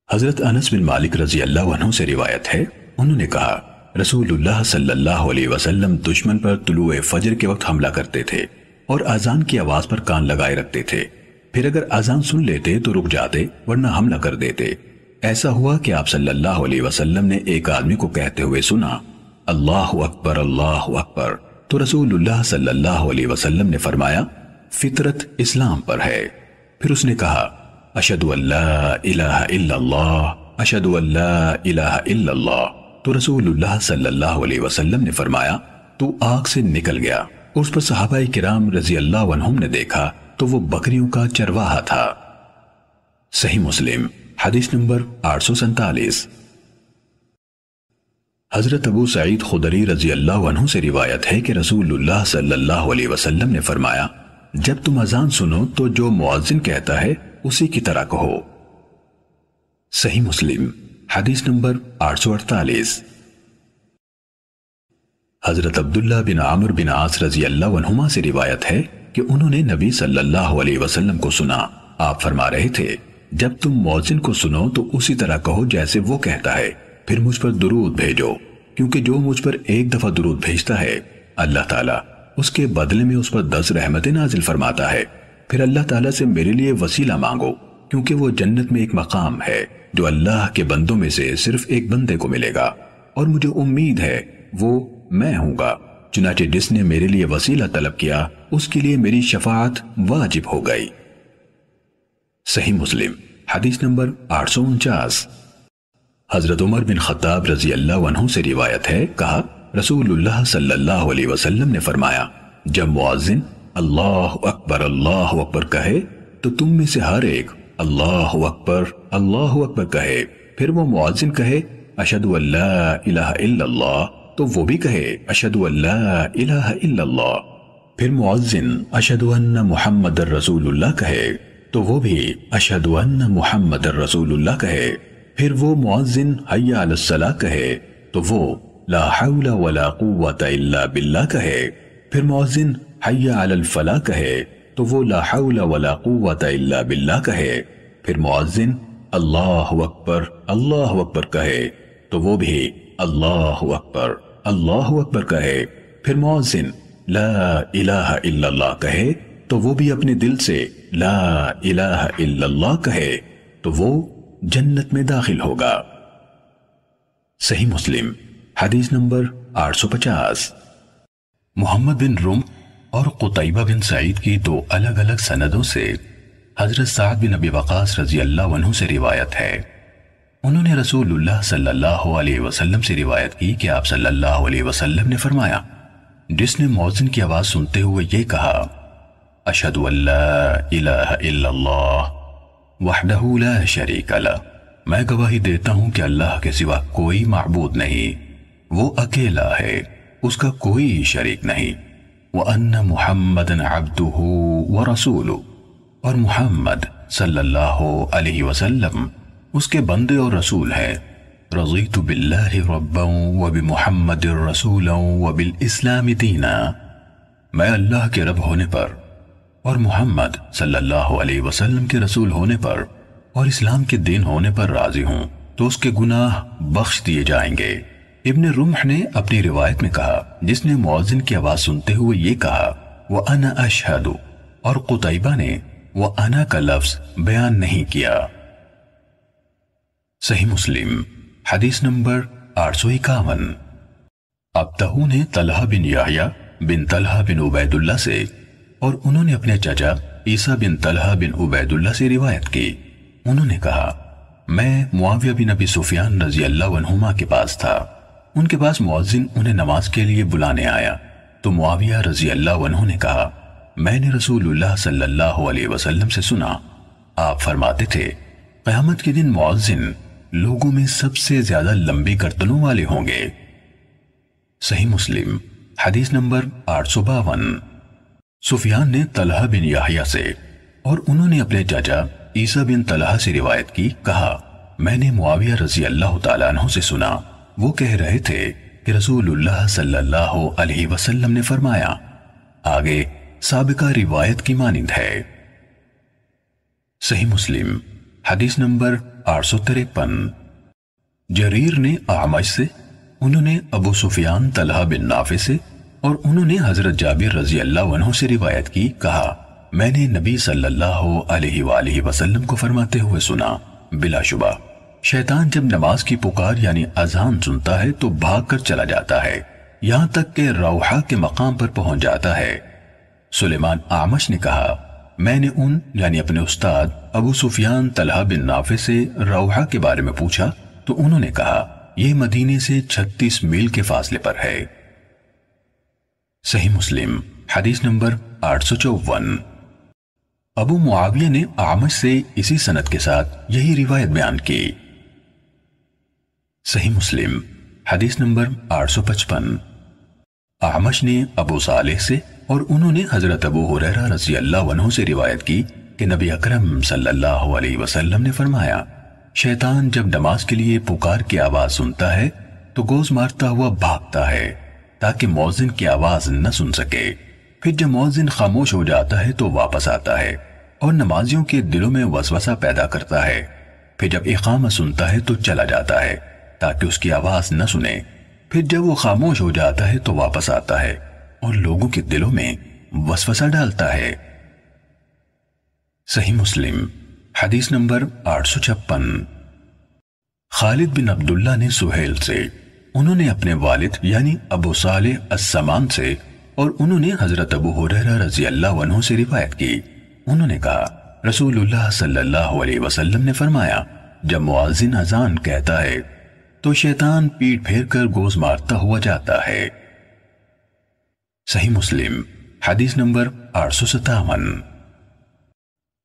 A: हज़रत अनस बिन मालिक रज़ी अल्लाह से रिवायत है, उन्होंने कहा, रसूलुल्लाह सल्लल्लाहु अलैहि वसल्लम दुश्मन पर तुलु फजर के वक्त हमला करते थे और अजान की आवाज़ पर कान लगाए रखते थे। फिर अगर अजान सुन लेते तो रुक जाते, वरना हमला कर देते। ऐसा हुआ कि आप सल्लल्लाहु अलैहि वसल्लम ने एक आदमी को कहते हुए सुना, अल्लाह अकबर अल्लाह अकबर। तो रसूलुल्लाह सल्लल्लाहु अलैहि वसल्लम ने फरमाया, फितरत इस्लाम पर है। फिर उसने कहा अशद अशद तो रसूलुल्लाह ने फरमाया, तू आग से निकल गया। उस पर सहाबा किराम रज़ी अल्लाह ने देखा तो वो बकरियों का चरवाहा था। सही मुस्लिम, हदीस नंबर आठ सौ सैतालीस। हज़रत अबू सईद खुदरी रज़ी अल्लाह से रिवायत है कि रसूलुल्लाह सल्लल्लाहु ने फरमाया जब तुम अजान सुनो तो जो मुआजिन कहता है, उसी की तरह कहो। सही मुस्लिम, हदीस नंबर 848 हज़रत अब्दुल्ला बिन आमिर बिन आस रज़ी अल्लाह से रिवायत है कि उन्होंने नबी सल्लल्लाहु अलैहि वसल्लम को सुना। आप फरमा रहे थे, जब तुम मौजिन को सुनो तो उसी तरह कहो जैसे वो कहता है। फिर मुझ पर दुरूद भेजो, क्योंकि जो मुझ पर एक दफ़ा दुरूद भेजता है, अल्लाह ताला उसके बदले में उस पर दस रहमतें नाजिल फरमाता है। फिर अल्लाह ताला से मेरे लिए वसीला मांगो, क्योंकि वो जन्नत में एक मकाम है, जो अल्लाह के बंदों में से सिर्फ़ एक बंदे को मिलेगा। और मुझे उम्मीद है, वो मैं हूँगा। चुनाचे जिसने मेरे लिए वसीला तलब किया, उसके लिए मेरी शफात वाजिब हो गई। सही मुस्लिम, हदीस नंबर आठ सौ उनचास। हज़रत उमर बिन खत्ताब रज़ी अल्लाह से रिवायत है, कहा रसूलुल्लाह सल्लल्लाहु अलैहि वसल्लम ने फरमाया, जब मुआजिन अल्लाह अकबर अल्लाह अकबर कहे तो तुम में से हर एक अल्लाह अकबर अल्लाह अकबर कहे। फिर वो मुआजिन कहे अशद इल्लल्लाह। तो वो भी कहे अशद इल्लल्लाह। फिर मुअज्जिन अशहदु अन्न मुहम्मद रसूलुल्लाह कहे तो वो भी अन्न मुहम्मद रसूलुल्लाह कहे। फिर वो मुआजिन अलस्सलाह कहे तो वो ला वला इल्ला बिल्लाह कहे। फिर अलल फलाह कहे। तो वो ला वला इल्ला बिल्लाह कहे। फिर अल्लाह अकबर अल्लाह अकबर कहे। तो वो भी, अल्लाह अकबर अल्लाह अकबर कहे। फिर मुअज्जिन ला कहे। तो वो भी अपने दिल से, ला कहे। तो वो जन्नत में दाखिल होगा। सही मुस्लिम। हदीस नंबर 850 मोहम्मद बिन रुम और कुतैबा बिन सईद की दो अलग अलग सनदों से हज़रत साद बिन अबी वकास रज़ी अल्लाह से रिवायत है। उन्होंने रसूलुल्लाह सल्लल्लाहु अलैहि वसल्लम से रिवायत की कि आप सल्लल्लाहु अलैहि वसल्लम ने फरमाया, जिसने मौजिन की आवाज़ सुनते हुए ये कहा, अशहदु इलाहा इल्लल्लाह, वहदहू ला शरीक ला मैं गवाही देता हूँ कि अल्लाह के सिवा कोई मबूद नहीं। वो अकेला है, उसका कोई शरीक नहीं। वह अन्न मुहम्मद अब्दुहू व रसूलु। और मुहम्मद सल्लल्लाहु अलैहि वसल्लम उसके बंदे और रसूल है। रजीतु बिल्लाहि रब्बन व बिमुहम्मद रसूलन व बिल इस्लाम दीना। मैं अल्लाह के रब होने पर और मोहम्मद सल्लल्लाहु अलैहि वसल्लम के रसूल होने पर और इस्लाम के दिन होने पर राज़ी हूँ तो उसके गुनाह बख्श दिए जाएँगे। इब्न रुमह ने अपनी रिवायत में कहा, जिसने मुअज्जिन की आवाज़ सुनते हुए ये कहा वह अना अशहदु। और कुतैबा ने वह अना का लफ्ज बयान नहीं किया। सही मुस्लिम, हदीस नंबर आठ सौ इक्यावन। अब तहू ने तलहा बिन याहिया बिन तलहा बिन उबैदुल्ला से, और उन्होंने अपने चाचा ईसा बिन तलहा बिन उबैदुल्ला से रिवायत की। उन्होंने कहा, मैं मुआविया बिन अबी सुफियान रज़ी अल्लाह के पास था। उनके पास मुअज्जिन उन्हें नमाज़ के लिए बुलाने आया। तो मुआविया रज़ी अल्लाह ने कहा, मैंने रसूलुल्लाह सल्लल्लाहु अलैहि वसल्लम से सुना। आप फरमाते थे, कयामत के दिन मुअज्जिन लोगों में सबसे ज़्यादा लंबी गर्दनों वाले होंगे। सही मुस्लिम, हदीस नंबर आठ सौ बावन। सुफियान ने तलहा बिन याहिया से और उन्होंने अपने चाचा ईसा बिन तलहा से रिवायत की, कहा, मैंने मुआविया रज़ी अल्लाह तु से सुना। वो कह रहे थे कि रसूलुल्लाह सल्लल्लाहु अलैहि वसल्लम ने फरमाया, आगे सबका रिवायत की मानिंद है। सही मुस्लिम, हदीस नंबर आठ सौ तिरपन। जरीर ने आमज से, उन्होंने अबू सुफियान तलहा बिन नाफे से और उन्होंने हज़रत जाबिर रज़ी अल्लाह से रिवायत की, कहा, मैंने नबी सल्लल्लाहु अलैहि वसल्लम को फरमाते हुए सुना, बिलाशुबा। शैतान जब नमाज़ की पुकार यानी अजान सुनता है तो भागकर चला जाता है। यहाँ तक के रौहा के मकाम पर पहुँच जाता है। सुलेमान आमश ने कहा, मैंने उन, यानी अपने उस्ताद, अबू सुफियान तलहा बिन नाफे से रौहा के बारे में पूछा तो उन्होंने कहा यह मदीने से 36 मील के फासले पर है। सही मुस्लिम, हदीस नंबर आठ सौ चौवन। अबू मुआविया ने आमश से इसी सनत के साथ यही रिवायत बयान की। सही मुस्लिम, हदीस नंबर आठ सौ पचपन। आमश ने अबू सालेह से और उन्होंने हज़रत अबू हुरैरा रज़ी अल्लाह से रिवायत की कि नबी अकरम सल्लल्लाहु अलैहि वसल्लम ने फरमाया, शैतान जब नमाज़ के लिए पुकार की आवाज़ सुनता है तो गोज मारता हुआ भागता है, ताकि मौजिन की आवाज़ न सुन सके। फिर जब मौजिन खामोश हो जाता है तो वापस आता है और नमाजियों के दिलों में वसवसा पैदा करता है। फिर जब इकामा सुनता है तो चला जाता है। ताकि उसकी आवाज़ न सुने। फिर जब वो खामोश हो जाता है तो वापस आता है और लोगों के दिलों में वसवसा डालता है। सही मुस्लिम, हदीस नंबर आठ सौ छप्पन। खालिद बिन अब्दुल्ला ने सुहेल से, उन्होंने अपने वालिद यानी अबू साले अस्समान से और उन्होंने हज़रत अबू हुरैरा रज़ी अल्लाह से रिवायत की। उन्होंने कहा, रसूलुल्लाह सल्लल्लाहु अलैहि वसल्लम ने फरमाया, जब मुआजिन अजान कहता है तो शैतान पीठ फेर कर गोज मारता हुआ जाता है। सही मुस्लिम, हदीस नंबर आठ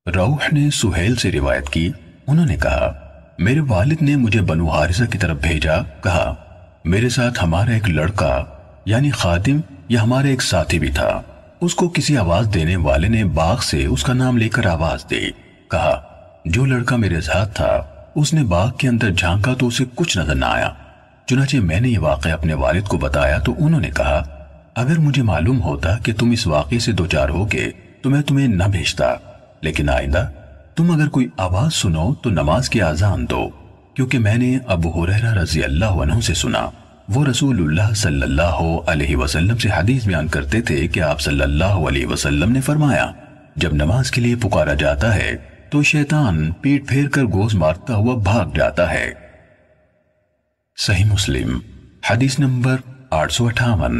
A: रऊह ने सुहेल से रिवायत की। उन्होंने कहा, मेरे वालिद ने मुझे बनु हारिसा की तरफ़ भेजा। कहा, मेरे साथ हमारा एक लड़का, यानी खादिम, या हमारा एक साथी भी था। उसको किसी आवाज़ देने वाले ने बाग से उसका नाम लेकर आवाज़ दी। कहा, जो लड़का मेरे साथ था उसने बाग के अंदर झांका तो उसे कुछ नज़र ना आया। चुनाचे मैंने ये वाक़ अपने वालिद को बताया तो उन्होंने कहा, अगर मुझे मालूम होता कि तुम इस वाक़े से दो चार हो तो मैं तुम्हें न भेजता। लेकिन आइंदा, तुम अगर कोई आवाज़ सुनो तो नमाज़ की आजान दो, क्योंकि मैंने अबू रज़ी अल्लाह से सुना। वो रसूलुल्लाह सल्लल्लाहु वसल्लम से हदीस बयान करते थे कि आप सल्लल्लाहु अलैहि वसल्लम ने फरमाया, जब नमाज़ के लिए पुकारा जाता है तो शैतान पीठ फेर कर गोज मारता हुआ भाग जाता है। सही मुस्लिम, हदीस नंबर आठ सौ अठावन।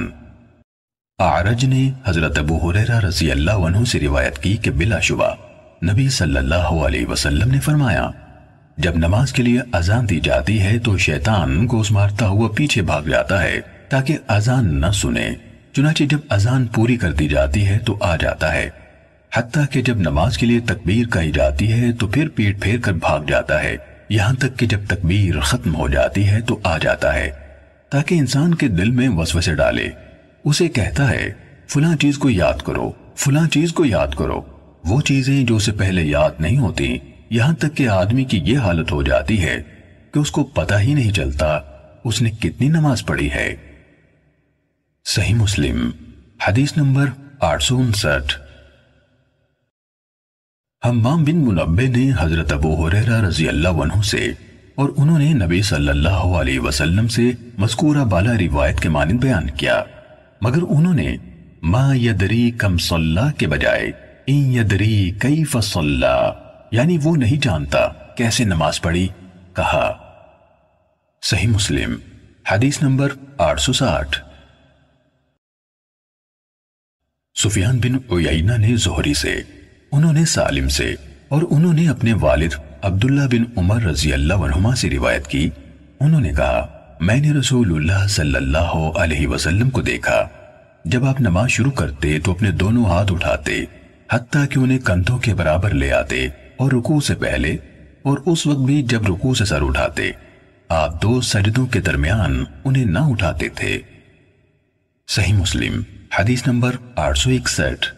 A: आरज ने हज़रत अबू हुरैरा रज़ी अल्लाह से रिवायत की कि बिलाशुबा नबी सल्लल्लाहु अलैहि वसल्लम ने फरमाया, जब नमाज़ के लिए अजान दी जाती है तो शैतान गोस मारता हुआ पीछे भाग जाता है ताकि अजान न सुने। चुनाचे जब अजान पूरी कर दी जाती है तो आ जाता है। हत्या कि जब नमाज़ के लिए तकबीर कही जाती है तो फिर पीठ फेर कर भाग जाता है। यहाँ तक कि जब तकबीर खत्म हो जाती है तो आ जाता है, ताकि इंसान के दिल में वसवसे डाले। उसे कहता है, फुला चीज़ को याद करो, फुला चीज़ को याद करो। वो चीज़ें जो उसे पहले याद नहीं होती, यहाँ तक कि आदमी की यह हालत हो जाती है कि उसको पता ही नहीं चलता, उसने कितनी नमाज़ पढ़ी है। सही मुस्लिम, हदीस नंबर आठ सौ उनसठ। हम्माम बिन मुनब्बे ने हज़रत अबू हुरैरा रज़ी अल्लाह से और उन्होंने नबी सल्लल्लाहु अलैहि वसल्लम से मस्कूरा बाला रिवायत के मानंद बयान किया। मगर उन्होंने, मा यदरी कम सल्ला के बजाय, इन यदरी कई फसल्ला यानी वो नहीं जानता कैसे नमाज़ पढ़ी, कहा। सही मुस्लिम, हदीस नंबर 860 सुफियान बिन उयैना ने जोहरी से उन्होंने सालिम से और उन्होंने अपने वालिद अब्दुल्ला बिन उमर रज़ी अल्लाह से रिवायत की। उन्होंने कहा, मैंने रसूलुल्लाह सल्लल्लाहु वसल्लम को देखा। जब आप नमाज़ शुरू करते तो अपने दोनों हाथ उठाते, हत्ता कि उन्हें कंधों के बराबर ले आते और रुकू से पहले और उस वक्त भी जब रुकू से सर उठाते। आप दो सजदों के दरमियान उन्हें ना उठाते थे। सही मुस्लिम, हदीस नंबर आठ सौ इकसठ।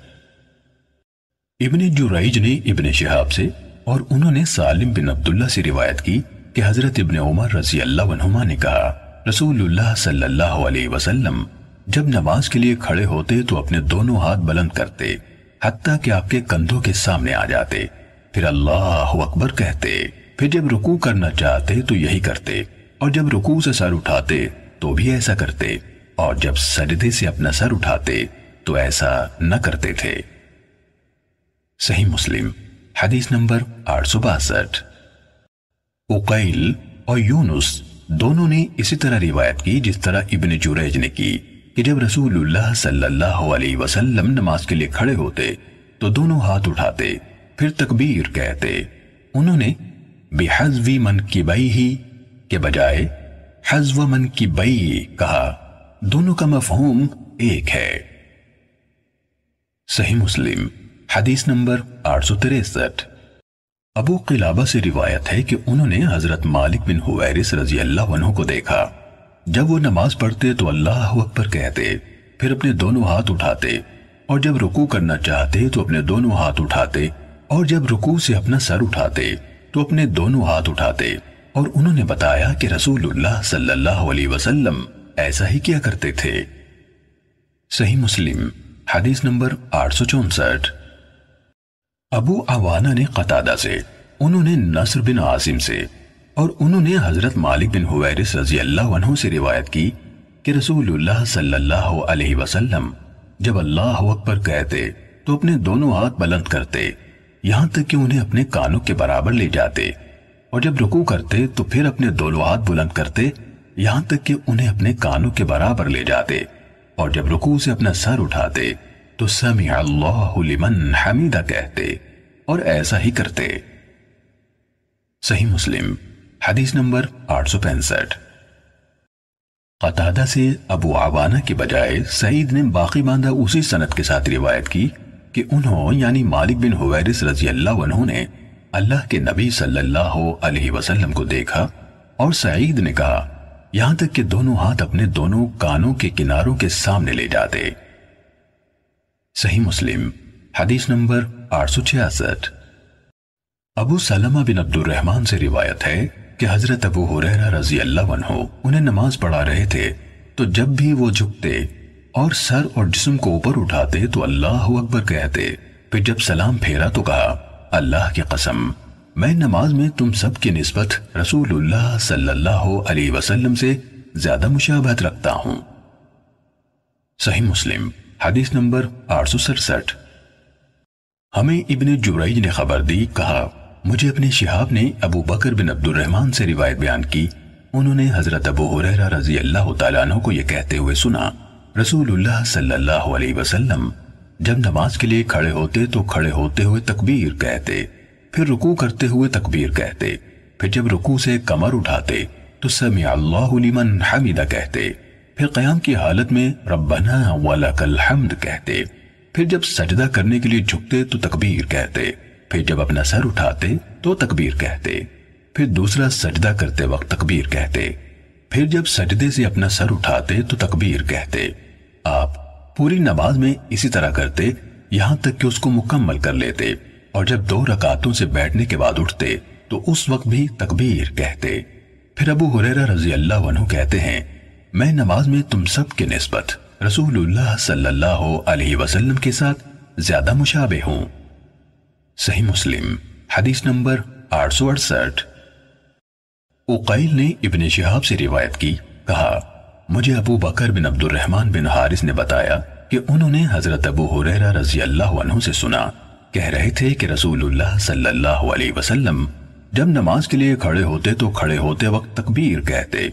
A: इबन जुराइज ने इबन शिहाब से और उन्होंने सालिम बिन अब्दुल्ला से रिवायत की कि हज़रत इबन उमर रज़ी अल्लाह ने कहा, रसूलुल्लाह सल्लल्लाहु अलैहि वसल्लम, जब नमाज़ के लिए खड़े होते तो अपने दोनों हाथ बुलंद करते हत्या कि आपके कंधों के सामने आ जाते। फिर अल्लाह अकबर कहते, फिर जब रुकू करना चाहते तो यही करते, और जब रुकू से सर उठाते तो भी ऐसा करते, और जब सजदे से अपना सर उठाते तो ऐसा न करते थे। सही मुस्लिम, हदीस नंबर आठ सौ बासठ। उकैल और यूनुस दोनों ने इसी तरह रिवायत की जिस तरह इबन जुरैज ने की कि जब रसूलुल्लाह सल्लल्लाहु अलैहि वसल्लम नमाज़ के लिए खड़े होते तो दोनों हाथ उठाते, फिर तकबीर कहते। उन्होंने, बेहजवी मन की बई ही के बजाय, हजव मन की बई कहा। दोनों का मफहूम एक है। सही मुस्लिम हदीस नंबर आठ अबू किलाबा से रिवायत है कि उन्होंने हज़रत मालिक बिन हुवैरिस रज़ी अल्लाह को देखा। जब वो नमाज़ पढ़ते तो अल्लाह अकबर कहते, फिर अपने दोनों हाथ उठाते और जब रुकू करना चाहते तो अपने दोनों हाथ उठाते और जब रुकू से अपना सर उठाते तो अपने दोनों हाथ उठाते और उन्होंने बताया कि रसूलुल्लाह सल्लल्लाहु अलैहि वसल्लम ऐसा ही किया करते थे। सही मुस्लिम, हदीस नंबर आठ सौ अबू अवाना ने कतादा से, उन्होंने नसर बिन आसिम से और उन्होंने हज़रत मालिक बिन हुवैरिस रज़ी अल्लाह से रिवायत की कि रसूलुल्लाह सल्लल्लाहु अलैहि वसल्लम जब अल्लाह अकबर कहते तो अपने दोनों हाथ बुलंद करते, यहाँ तक कि उन्हें अपने कानों के बराबर ले जाते और जब रुकू करते तो फिर अपने दोनों हाथ बुलंद करते, यहाँ तक कि उन्हें अपने कानों के बराबर ले जाते और जब रुकू से अपना सर उठाते तो समी लिमन हमीदा कहते। और ऐसा ही करते। सही मुस्लिम, हदीस नंबर आठ सौ पैंसठ। कतादा से अबू आवाना के बजाय सईद ने बाकी बांधा उसी सनत के साथ रिवायत की कि उन्होंने यानी मालिक बिन हुवैरिस रज़ी अल्लाह ने अल्लाह के नबी सल्लल्लाहु अलैहि वसल्लम को देखा और सईद ने कहा, यहाँ तक कि दोनों हाथ अपने दोनों कानों के किनारों के सामने ले जाते। सही मुस्लिम, हदीस नंबर आठ सौ छियासठ। अबू सलमा बिन अब्दुलरहमान से रिवायत है कि हज़रत अबू हुरैरा रज़ी अल्लाह उन्हें नमाज़ पढ़ा रहे थे तो जब भी वो झुकते और सर और जिस्म को ऊपर उठाते तो अल्लाह अकबर कहते, फिर जब सलाम फेरा तो कहा, अल्लाह की कसम, मैं नमाज़ में तुम सब की नस्बत रसूलुल्लाह सल्लल्लाहु अलैहि वसल्लम से ज़्यादा मुशाबहत रखता हूँ। सही मुस्लिम, हदीस नंबर आठ सौ सड़सठ। हमें इब्ने जुरैज ने खबर दी, कहा, मुझे अपने शिहाब ने अबू बकर बिन अब्दुलरहमान से रिवायत बयान की। उन्होंने हज़रत अबू हुरैरा रज़ी अल्लाह तु को यह कहते हुए सुना, रसूलुल्लाह सल्लल्लाहु अलैहि वसल्लम जब नमाज़ के लिए खड़े होते तो खड़े होते हुए तकबीर कहते, फिर रुकू करते हुए तकबीर कहते, फिर जब रुकू से कमर उठाते तो समी अल्लाहलिमन हमीदा कहते, फिर कयाम की हालत में रब्बना वलकल हमद कहते। फिर जब सजदा करने के लिए झुकते तो तकबीर कहते। फिर जब अपना सर उठाते तो तकबीर कहते। फिर दूसरा सजदा करते वक्त तकबीर कहते। फिर जब सजदे से अपना सर उठाते तो तकबीर कहते। आप पूरी नमाज़ में इसी तरह करते, यहाँ तक कि उसको मुकम्मल कर लेते। और जब दो रकातों से बैठने के बाद उठते तो उस वक्त भी तकबीर कहते। फिर अबू हुरैरा रज़ी अल्लाह कहते हैं, मैं नमाज़ में तुम सब के नस्बत रसूलुल्लाह सल्लल्लाहु अलैहि वसल्लम के साथ ज़्यादा मुशाबे हूँ। सही मुस्लिम, हदीस नंबर आठ सौ अड़सठ। उकैल ने इब्ने शिहाब से रिवायत की, कहा, मुझे अबू बकर बिन अब्दुलरहमान बिन हारिस ने बताया कि उन्होंने हज़रत अबू हुरैरा रज़ी अल्लाह से सुना। कह रहे थे कि रसूलुल्लाह सल्लल्लाहु अलैहि वसल्लम जब नमाज़ के लिए खड़े होते तो खड़े होते वक्त तकबीर कहते।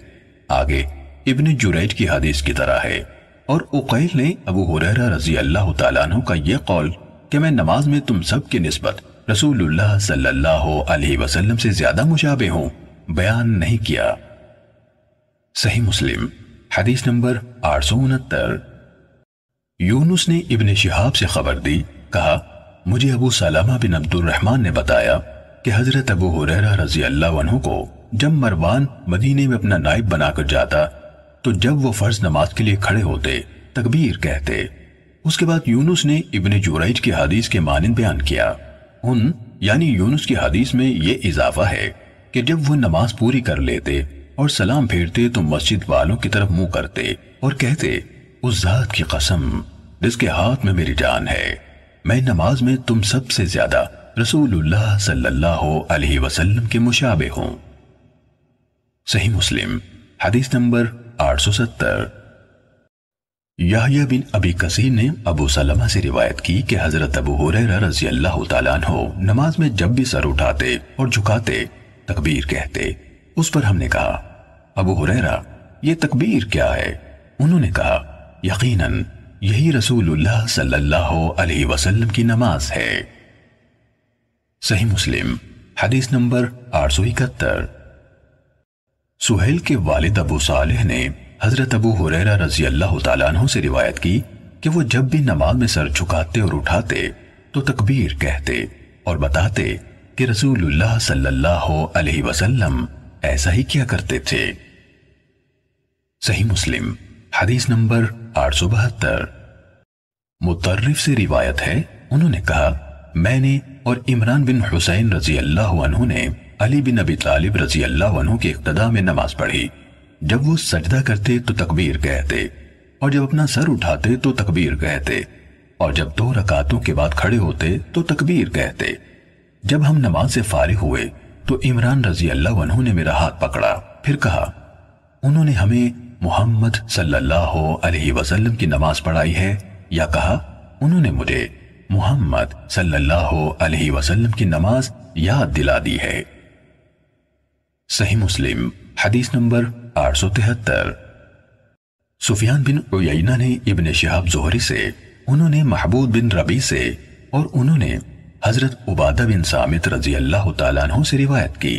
A: आगे, इब्ने जुरैज की हदीस की तरह है और उकैल ने अबू हुरैरा रज़ी अल्लाह तु का यह कौल कि मैं नमाज़ में तुम सब की नस्बत रसूलुल्लाह सल्लल्लाहु अलैहि वसल्लम से ज़्यादा मुशाबे हूँ, बयान नहीं किया। सही मुस्लिम, हदीस नंबर आठ सौ उनहत्तर। यूनुस ने इब्ने शिहाब से खबर दी, कहा, मुझे अबू सलामा बिन अब्दुल रहमान ने बताया कि हज़रत अबू हुरैरा रज़ी अल्लाह को जब मरवान मदीने में अपना नाइब बनाकर जाता तो जब वो फ़र्ज़ नमाज़ के लिए खड़े होते, तकबीर कहते। उसके बाद यूनुस ने इब्ने जुरैज की हदीस के मानन बयान किया। उन, यानी यूनुस की हदीस में ये इजाफा है कि जब वो नमाज़ पूरी कर लेते और सलाम फेरते तो मस्जिद वालों की तरफ़ मुँह करते और कहते, उस जात की कसम, जिसके हाथ में मेरी जान है, मैं नमाज़ में तुम सबसे ज़्यादा रसूलुल्लाह सल्लल्लाहु अलैहि वसल्लम के मुशाबे हूँ। सही मुस्लिम, हदीस नंबर 870 याहिया बिन अबी कसीर ने अबू सलमा से रिवायत की कि हज़रत अबू हुरैरा रज़ी अल्लाह हो नमाज़ में जब भी सर उठाते और झुकाते, तकबीर कहते। उस पर हमने कहा, अबू हुरैरा, ये तकबीर क्या है? उन्होंने कहा, यकीनन, यही रसूलुल्लाह सल्लल्लाहु अलैहि वसल्लम की नमाज़ है। सही मुस्लिम, हदीस नंबर आठ सौ इकहत्तर। सुहेल के वालिद अबू सालेह ने हज़रत अबू हुरैरा रज़ी अल्लाह तु से रिवायत की कि वो जब भी नमाज़ में सर झुकाते और उठाते तो तकबीर कहते और बताते कि रसूलुल्लाह सल्लल्लाहु अलैहि वसल्लम ऐसा ही किया करते थे। सही मुस्लिम, हदीस नंबर आठ सौ बहत्तर। मुतर्रिफ से रिवायत है, उन्होंने कहा, मैंने और इमरान बिन हुसैन रज़ी अल्लाह ने अली बिन अबी तालिब रज़ी अल्लाह के इक्तदा में नमाज़ पढ़ी। जब वो सजदा करते तो तकबीर कहते और जब अपना सर उठाते तो तकबीर कहते और जब दो रकातों के बाद खड़े होते तो तकबीर कहते। जब हम नमाज़ से फारिग हुए तो इमरान रज़ी अल्लाह ने मेरा हाथ पकड़ा। फिर कहा, उन्होंने हमें मोहम्मद सल्लल्लाहु अलैहि वसल्लम की नमाज़ पढ़ाई है? या कहा, उन्होंने मुझे मोहम्मद सल्लल्लाहु अलैहि वसल्लम की नमाज़ याद दिला दी है। सही मुस्लिम, हदीस नंबर आठ सौ तिहत्तर। सुफियान बिन उयना ने इब्ने शहाब जोहरी से, उन्होंने महबूब बिन रबी से और उन्होंने हज़रत उबादा बिन सामित रज़ी अल्लाह तु से रिवायत की।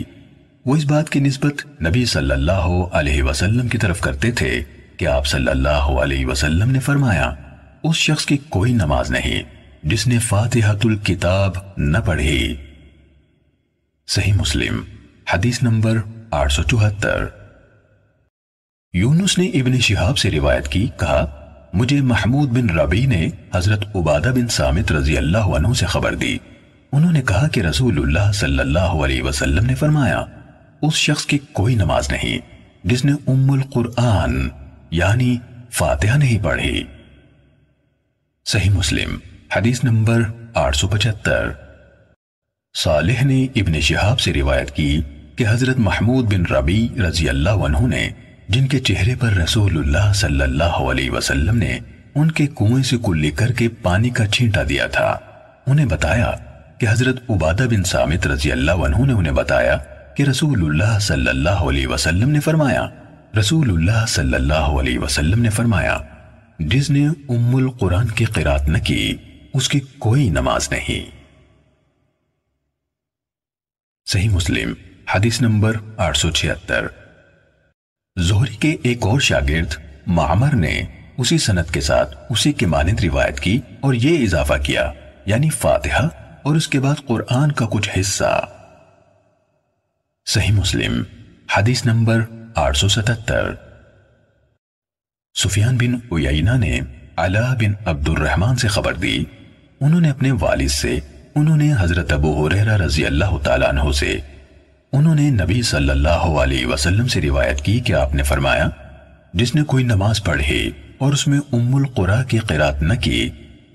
A: वो इस बात की निस्बत नबी सल्लल्लाहु अलैहि वसल्लम की तरफ़ करते थे कि आप सल्लल्लाहु अलैहि वसल्लम ने फरमाया, उस शख्स की कोई नमाज़ नहीं जिसने फातिहातुल किताब न पढ़ी। सही मुस्लिम हदीस नंबर आठ सौ चौहत्तर। यूनुस ने इब्ने शिहाब से रिवायत की, कहा, मुझे महमूद बिन रबी ने हज़रत उबादा बिन सामित रज़ी अल्लाह से खबर दी। उन्होंने कहा कि रसूलुल्लाह सल्लल्लाहु अलैहि वसल्लम ने फरमाया, उस शख्स की कोई नमाज़ नहीं, जिसने उम्मुल कुरआन, यानी फातिहा नहीं पढ़ी। सही मुस्लिम, हदीस नंबर 875 सालिह ने इब्ने शिहाब से रिवायत की कि हज़रत महमूद बिन रबी रज़ी अल्लाह ने, जिनके चेहरे पर रसूलुल्लाह सल्लल्लाहु अलैहि वसल्लम ने उनके कुएँ से कुल्ली करके पानी का छींटा दिया था, उन्हें बताया कि हज़रत उबादा बिन सामित रज़ी अल्लाह ने उन्हें बताया कि रसूलुल्लाह सल्लल्लाहु अलैहि वसल्लम ने फरमाया, रसूलुल्लाह सल्लल्लाहु अलैहि वसल्लम ने फरमाया, जिसने उम्मुल कुरान की किरात न की, उसकी कोई नमाज़ नहीं। सही मुस्लिम, हदीस नंबर आठ सौ छिहत्तर। जोहरी के एक और शागिर्द, मामर ने उसी सनत के साथ उसी के मानंद रिवायत की और ये इजाफा किया, यानी फातिहा और उसके बाद कुरान का कुछ हिस्सा। सही मुस्लिम, हदीस नंबर 877 सुफियान बिन उयैना ने अला बिन अब्दुलरहमान से खबर दी। उन्होंने अपने वालिद से उन्होंने हज़रत अबू हुरैरा रज़ी अल्लाह तआला से, उन्होंने नबी सल्लल्लाहु अलैहि वसल्लम से रिवायत की कि आपने फरमाया, जिसने कोई नमाज़ पढ़ी और उसमें उम्मुल कुरा की किरात न की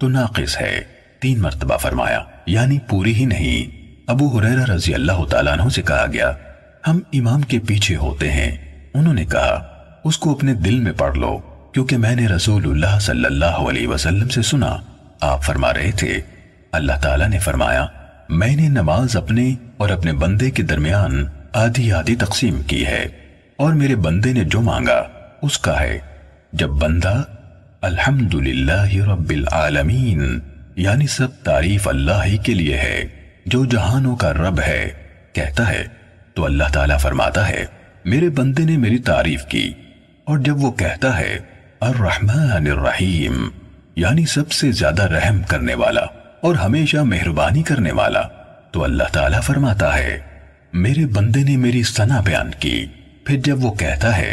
A: तो नाकिस है। तीन मर्तबा फरमाया, यानी पूरी ही नहीं। अबू हुरैरा रज़ी अल्लाह तु से कहा गया, हम इमाम के पीछे होते हैं। उन्होंने कहा, उसको अपने दिल में पढ़ लो, क्योंकि मैंने रसूलुल्लाह सल्लल्लाहु अलैहि वसल्लम से सुना। आप फरमा रहे थे अल्लाह ताला ने फरमाया, मैंने नमाज़ अपने और अपने बंदे के दरमियान आधी आधी तकसीम की है, और मेरे बंदे ने जो मांगा, उसका है। जब बंदा, अल्हम्दुलिल्लाह यानी सब तारीफ़ अल्लाह ही के लिए है, जो जहानों का रब है, कहता है तो अल्लाह ताला फरमाता है, मेरे बंदे ने मेरी तारीफ़ की, और जब वो कहता है अर्रहमान रहीम, यानी सबसे ज़्यादा रहम करने वाला और हमेशा मेहरबानी करने वाला तो अल्लाह ताला फरमाता है, मेरे बंदे ने मेरी सना बयान की। फिर जब वो कहता है,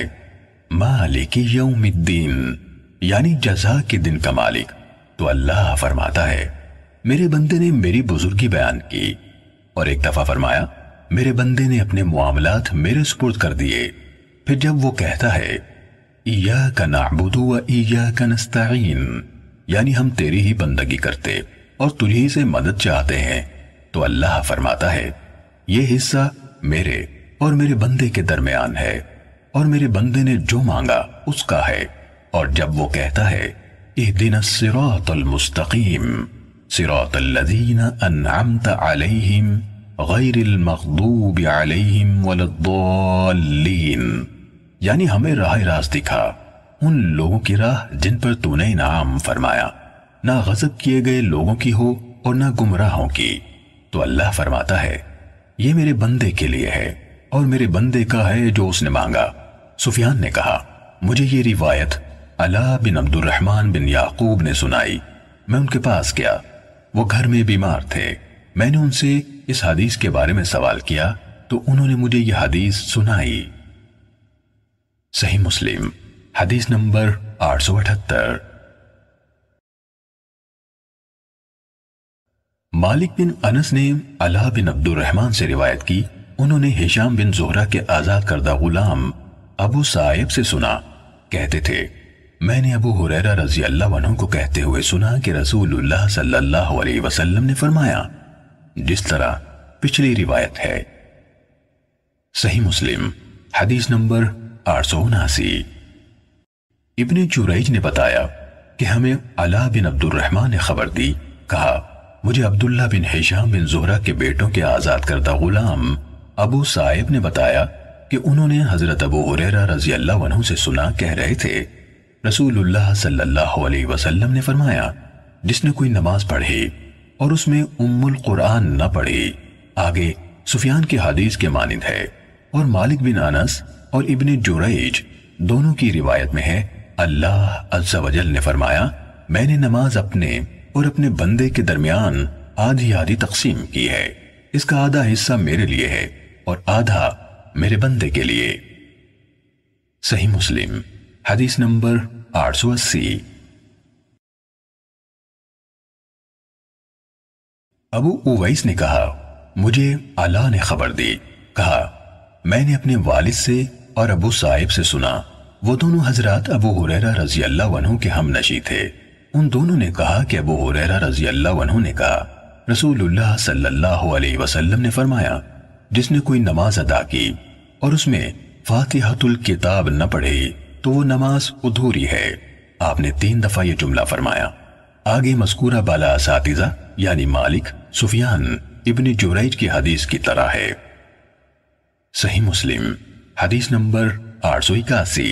A: मालिक यौमिद्दीन, यानी जजा के दिन का मालिक तो अल्लाह फरमाता है, मेरे बंदे ने मेरी बुजुर्गी बयान की। और एक दफ़ा फरमाया, मेरे बंदे ने अपने मामलात मेरे सुपुर्द कर दिए। फिर जब वो कहता है ईया का नाबुदू ईया का यानी हम तेरी ही बंदगी करते। और तुझी से मदद चाहते हैं। तो अल्लाह फरमाता है, ये हिस्सा मेरे और मेरे बंदे के दरमियान है, और मेरे बंदे ने जो मांगा उसका है। और जब वो कहता है, इहदिन सिरातल मुस्तकीम, सिरातल अनअमत अलैहिम, गैरिल मगदूब अलैहिम वलद्दाल्लीन, यानी हमें राह रास्त दिखा उन लोगों की राह जिन पर तूने इनाम फरमाया। ना गजब किए गए लोगों की हो और ना गुमराहों की। तो अल्लाह फरमाता है, ये मेरे बंदे के लिए है और मेरे बंदे का है जो उसने मांगा। सुफियान ने कहा, मुझे ये रिवायत अला बिन अब्दुलरहमान बिन याकूब ने सुनाई। मैं उनके पास गया। वो घर में बीमार थे। मैंने उनसे इस हदीस के बारे में सवाल किया तो उन्होंने मुझे यह हदीस सुनाई। सही मुस्लिम, हदीस नंबर आठ सौ अठहत्तर। मालिक बिन अनस ने अला बिन अब्दुलरहमान से रिवायत की। उन्होंने हिशाम बिन जोहरा के आज़ाद करदा गुलाम अबू साहिब से सुना। कहते थे, मैंने अबू हुरैरा रज़ी अल्लाह को कहते हुए सुना कि रसूलुल्लाह सल्लल्लाहु अलैहि वसल्लम ने फरमाया, जिस तरह पिछली रिवायत है। सही मुस्लिम, हदीस नंबर आठ सौ उनासी। इब्ने चुरैज ने बताया कि हमें अला बिन अब्दुलरहमान ने खबर दी, कहा मुझे अब्दुल्ला बिन हिशाम बिन जोहरा के बेटों के आज़ाद करदा गुलाम अबू साहिब ने बताया कि उन्होंने हज़रत अबू हुरैरा रज़ी अल्लाह से सुना, कह रहे थे, रसूलुल्लाह सल्लल्लाहु अलैहि वसल्लम ने फरमाया, जिसने कोई नमाज़ पढ़ी और उसमें उम्मुल कुरान न पढ़ी, आगे सुफियान की हदीस के मानिंद है और मालिक बिन अनस और इब्ने जुरैज दोनों की रिवायत में है, अल्लाह अज्जा वजल ने फरमाया, मैंने नमाज़ अपने और अपने बंदे के दरमियान आधी आधी तकसीम की है। इसका आधा हिस्सा मेरे लिए है और आधा मेरे बंदे के लिए। सही मुस्लिम, हदीस नंबर 880 अबू उवैस ने कहा, मुझे अला ने खबर दी। कहा, मैंने अपने वालिद से और अबू साहिब से सुना। वो दोनों हज़रत अबू हुरैरा रज़ी अल्लाह के हम नशी थे। उन दोनों ने कहा कि अबू हुरैरा रज़ी अल्लाह ने कहा, रसूलुल्लाह सल्लल्लाहु अलैहि वसल्लम ने फरमाया, जिसने कोई नमाज़ अदा की और उसमें फातिहतुल किताब न पढ़े तो वो नमाज़ अधूरी है। आपने तीन दफ़ा ये जुमला फरमाया। आगे मस्कूरा बाला असातिजा यानी मालिक सुफियान इब्न जुरैज की हदीस की तरह है। सही मुस्लिम, हदीस नंबर आठ सौ इक्यासी।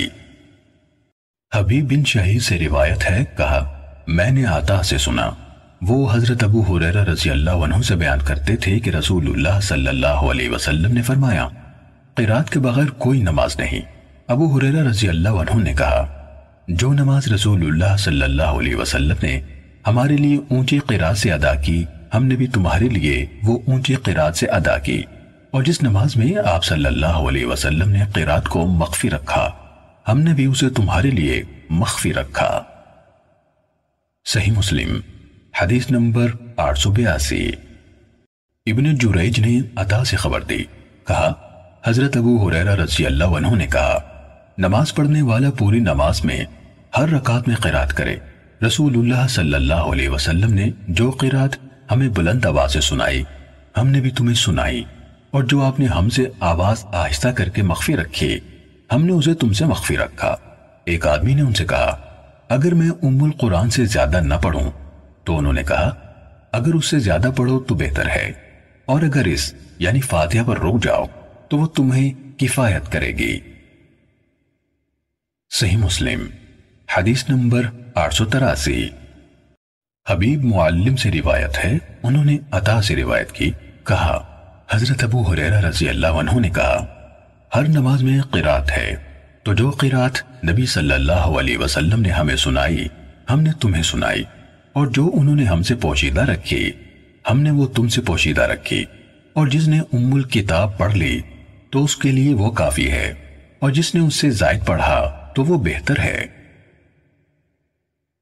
A: हबीब बिन शहीद से रिवायत है, कहा मैंने आता से सुना, वो हज़रत अबू हुरैरा रज़ी अल्लाह से बयान करते थे कि रसूलुल्लाह सल्लल्लाहु अलैहि वसल्लम ने फरमाया किरात के बगैर कोई नमाज़ नहीं। अबू हुरैरा रज़ी अल्लाह ने कहा, जो नमाज़ रसूलुल्लाह सल्लल्लाहु अलैहि वसल्लम ने हमारे लिए ऊँची किरात से अदा की, हमने भी तुम्हारे लिए वो ऊँची किरात से अदा की। और जिस नमाज़ में आप सल्लल्लाहु अलैहि वसल्लम ने किरात को मख्फी रखा, हमने भी उसे तुम्हारे लिए मख्फी रखा। सही मुस्लिम, हदीस नंबर आठ सौ बयासी। इबन जुरैज ने अता से खबर दी। कहा, हज़रत अबू हुरैरा रज़ी अल्लाह ने कहा, नमाज़ पढ़ने वाला पूरी नमाज़ में हर रकात में किरात करे। रसूलुल्लाह सल्लल्लाहु अलैहि वसल्लम ने जो किरात हमें बुलंद आवाज़ से सुनाई, हमने भी तुम्हें सुनाई, और जो आपने हमसे आवाज़ आहिस्ता करके मख्फी रखी, हमने उसे तुमसे मख्फी रखा। एक आदमी ने उनसे कहा अगर मैं उम्मुल कुरान से ज़्यादा न पढ़ूं तो उन्होंने कहा, अगर उससे ज़्यादा पढ़ो तो बेहतर है। और अगर इस, यानी फातिहा पर रुक जाओ तो वो तुम्हें किफायत करेगी। सही मुस्लिम, हदीस नंबर आठ सौ तिरासी। हबीब मुआल्लिम से रिवायत है, उन्होंने अता से रिवायत की, कहा, हज़रत अबू हुरैरा रज़ी अल्लाह ने कहा, हर नमाज़ में किरात है। तो जो किरात नबी सल्लल्लाहु अलैहि वसल्लम ने हमें सुनाई, हमने तुम्हें सुनाई, और जो उन्होंने हमसे पोशीदा रखी, हमने वो तुमसे पोशीदा रखी, और जिसने उम्मुल किताब पढ़ ली तो उसके लिए वो काफ़ी है, और जिसने उससे जायद पढ़ा तो वो बेहतर है।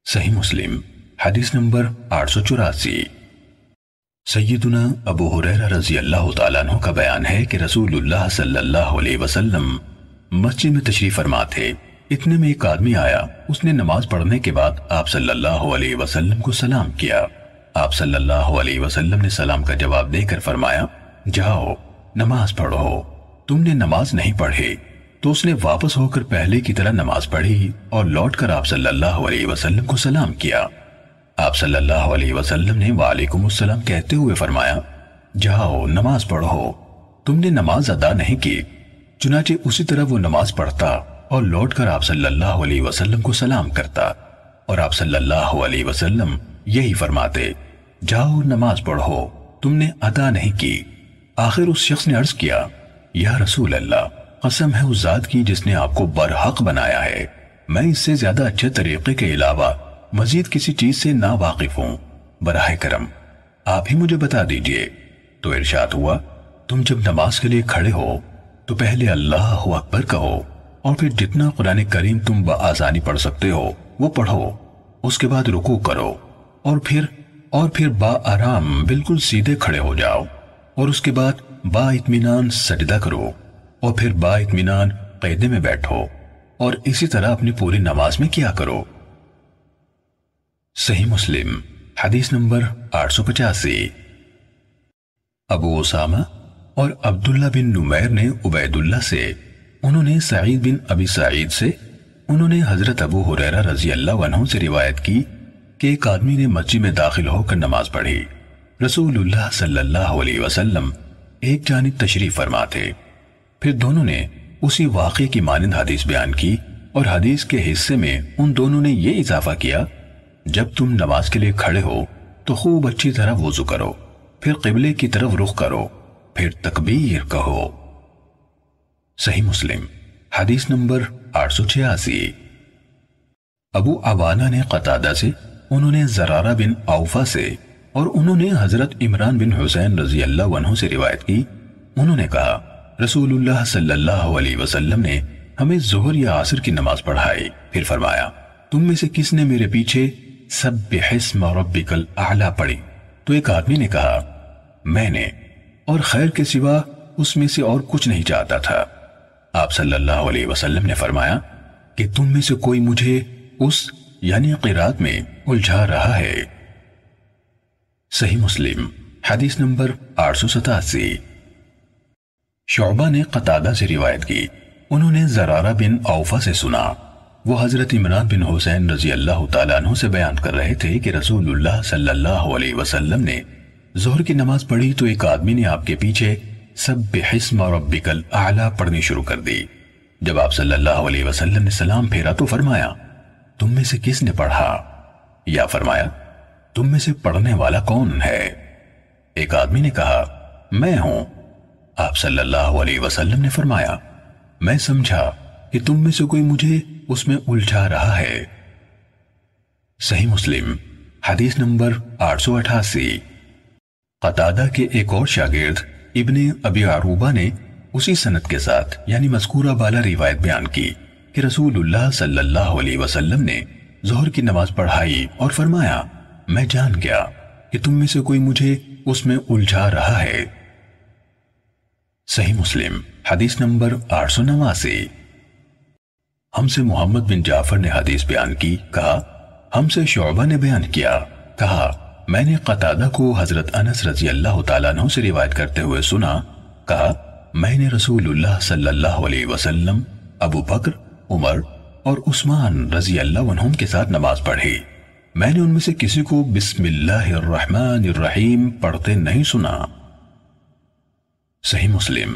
A: सही मुस्लिम, हदीस नंबर आठ सौ चौरासी। सैदुना अबू हुरैरा रज़ी अल्लाह तु का बयान है कि रसूलुल्लाह सल्लल्लाहु अलैहि वसल्लम मस्जिद में तशरीफ़ फरमा थे इतने में एक आदमी आया। उसने नमाज़ पढ़ने के बाद आप सल्लल्लाहु अलैहि वसल्लम को सलाम किया। आप सल्लल्लाहु अलैहि वसल्लम ने सलाम का जवाब देकर फरमाया, जाओ, नमाज़ पढ़ो। तुमने नमाज़ नहीं पढ़ी। तो उसने वापस होकर पहले की तरह नमाज़ पढ़ी और लौटकर आप सल्लल्लाहु अलैहि वसल्लम को सलाम किया। आप सल्लल्लाहु अलैहि वसल्लम ने वालेकुम कहते हुए फरमाया, जाओ, नमाज़ पढ़ो। तुमने नमाज़ अदा नहीं की। चुनाचे उसी तरह वो नमाज़ पढ़ता और लौटकर आप सल्लल्लाहु अलैहि वसल्लम को सलाम करता और आप सल्लल्लाहु अलैहि वसल्लम यही फरमाते, जाओ, नमाज़ पढ़ो, तुमने अदा नहीं की। आखिर उस शख्स ने अर्ज़ किया, या रसूल अल्लाह कसम है उस जात की जिसने आपको बरहक बनाया है। मैं इससे ज़्यादा अच्छे तरीके के अलावा मजीद किसी चीज़ से ना वाकिफ हूँ। बराह करम, आप ही मुझे बता दीजिए। तो इरशाद हुआ, तुम जब नमाज़ के लिए खड़े हो तो पहले अल्लाह अकबर कहो, और फिर जितना कुरान करीम तुम आसानी पढ़ सकते हो, वो पढ़ो, उसके बाद रुकू करो, और फिर और फिर बा आराम बिल्कुल सीधे खड़े हो जाओ, और उसके बाद बा इतमान सजदा करो, और फिर बा इतमान कैदे में बैठो, और इसी तरह अपनी पूरी नमाज़ में क्या करो। सही मुस्लिम, हदीस नंबर आठ सौ पचासी। अबू ओसामा और अब्दुल्ला बिन नुमैर ने उबैदुल्ला से, उन्होंने सईद बिन अबी सईद से, उन्होंने हज़रत अबू हुरैरा रज़ी अल्लाह से रिवायत की कि एक आदमी ने मस्जिद में दाखिल होकर नमाज़ पढ़ी। रसूलुल्लाह सल्लल्लाहु अलैहि वसल्लम एक जानिब तशरीफ़ फरमा थे। फिर दोनों ने उसी वाक़े की मानंद हदीस बयान की और हदीस के हिस्से में उन दोनों ने यह इजाफा किया, जब तुम नमाज़ के लिए खड़े हो तो खूब अच्छी तरह वज़ू करो, फिर किबले की तरफ़ रुख करो। फिर तकबीर कहो। सही मुस्लिम, हदीस नंबर आठ सौ छियासी। अबू अवाना ने कतादा से, उन्होंने जरारा बिन आउफा से और उन्होंने हज़रत इमरान बिन हुसैन रज़ी अल्लाह से रिवायत की। उन्होंने कहा, रसूलुल्लाह सल्लल्लाहु अलैहि वसल्लम ने हमें जोहर या आसर की नमाज़ पढ़ाई। फिर फरमाया, तुम में से किसने मेरे पीछे सब बेहस रब्बिकल आला पढ़ी? तो एक आदमी ने कहा, मैंने। और खैर के सिवा उसमें से और कुछ नहीं चाहता था। आप सल्लल्लाहु अलैहि वसल्लम ने फरमाया कि तुम में से कोई मुझे उस, यानी किरात में उलझा रहा है। सही मुस्लिम, हदीस नंबर आठ सौ सतासी। शोबा ने कतादा से रिवायत की। उन्होंने जरारा बिन औफा से सुना। वो हज़रत इमरान बिन हुसैन रज़ी अल्लाह तु से बयान कर रहे थे कि रसूलुल्लाह सल्लल्लाहु अलैहि वसल्लम ने जोहर की नमाज़ पढ़ी तो एक आदमी ने आपके पीछे सब बेहिस्म रब्बिकल आला पढ़नी शुरू कर दी। जब आप सल्लल्लाहु अलैहि वसल्लम ने सलाम फेरा तो फरमाया, तुम में से किसने पढ़ा? या फरमाया, तुम में से पढ़ने वाला कौन है? एक आदमी ने कहा, मैं हूँ। आप सल्लल्लाहु अलैहि वसल्लम ने फरमाया, मैं समझा कि तुम में से कोई मुझे उसमें उलझा रहा है। सही मुस्लिम, हदीस नंबर आठ सौ अठासी। कतादा के एक और शागिर्द, इब्ने अबी आरूबा ने उसी सनत के साथ, यानी मस्कूरा बाला रिवायत बयान की कि रसूलुल्लाह सल्लल्लाहु अलैहि वसल्लम ने जोहर की नमाज़ पढ़ाई और फरमाया, मैं जान गया कि तुम में से कोई मुझे उसमें उलझा रहा है। सही मुस्लिम, हदीस नंबर आठ सौ नवासी। हमसे मोहम्मद बिन जाफ़र ने हदीस बयान की, कहा, हमसे शोबा ने बयान किया, कहा मैंने कतादा को हज़रत अनस रज़ी अल्लाह तु से रिवायत करते हुए सुना, कहा, मैंने रसूलुल्लाह सल्लल्लाहु अलैहि वसल्लम, अबू बकर, उमर और उस्मान रज़ी अल्लाह के साथ नमाज़ पढ़ी। मैंने उनमें से किसी को बिस्मिल्लाहिर्रहमानिर्रहीम पढ़ते नहीं सुना। सही मुस्लिम,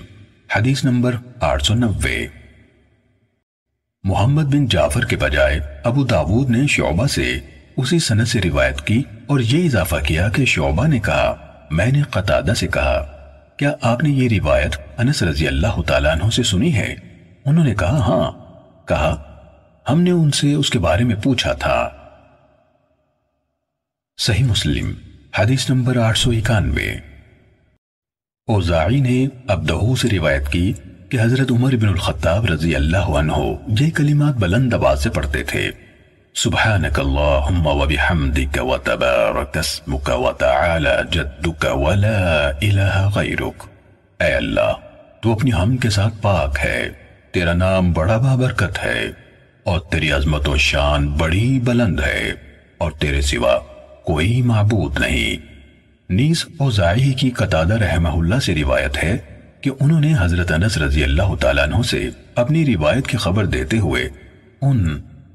A: हदीस नंबर आठ सौ नब्बे। मोहम्मद बिन जाफ़र के बजाय अबू दाऊद ने शोबा से उसी सनत से रिवायत की और ये इजाफा किया कि शोबा ने कहा, मैंने कतादा से कहा, क्या आपने ये रिवायत अनस रज़ी अल्लाह तु से सुनी है? उन्होंने कहा, हाँ। कहा, हमने उनसे उसके बारे में पूछा था। सही मुस्लिम, हदीस नंबर आठ सौ इक्यानवे। ओजाई ने अबदहू से रिवायत की कि हज़रत उमर बिन खत्ताब रज़ी अल्लाह ये कलिमात बुलंद आवाज़ से पढ़ते थे। सुबहानक अल्लाहुम्मा व बिहम्दिक व तबारक अस्मुक व तआला जद्दुक व इलाहा गैरुक ऐ अल्लाह तू अपनी हम के साथ पाक है, तेरा नाम बड़ा बाबरकत है, और तेरी अजमत व शान बड़ी बुलंद है, और तेरे सिवा कोई माबूद नहीं। नीस ओजाई की कतादा रहमहुल्ला से रिवायत है कि उन्होंने हज़रत अनस रज़ी अल्लाह तु से अपनी रिवायत की खबर देते हुए उन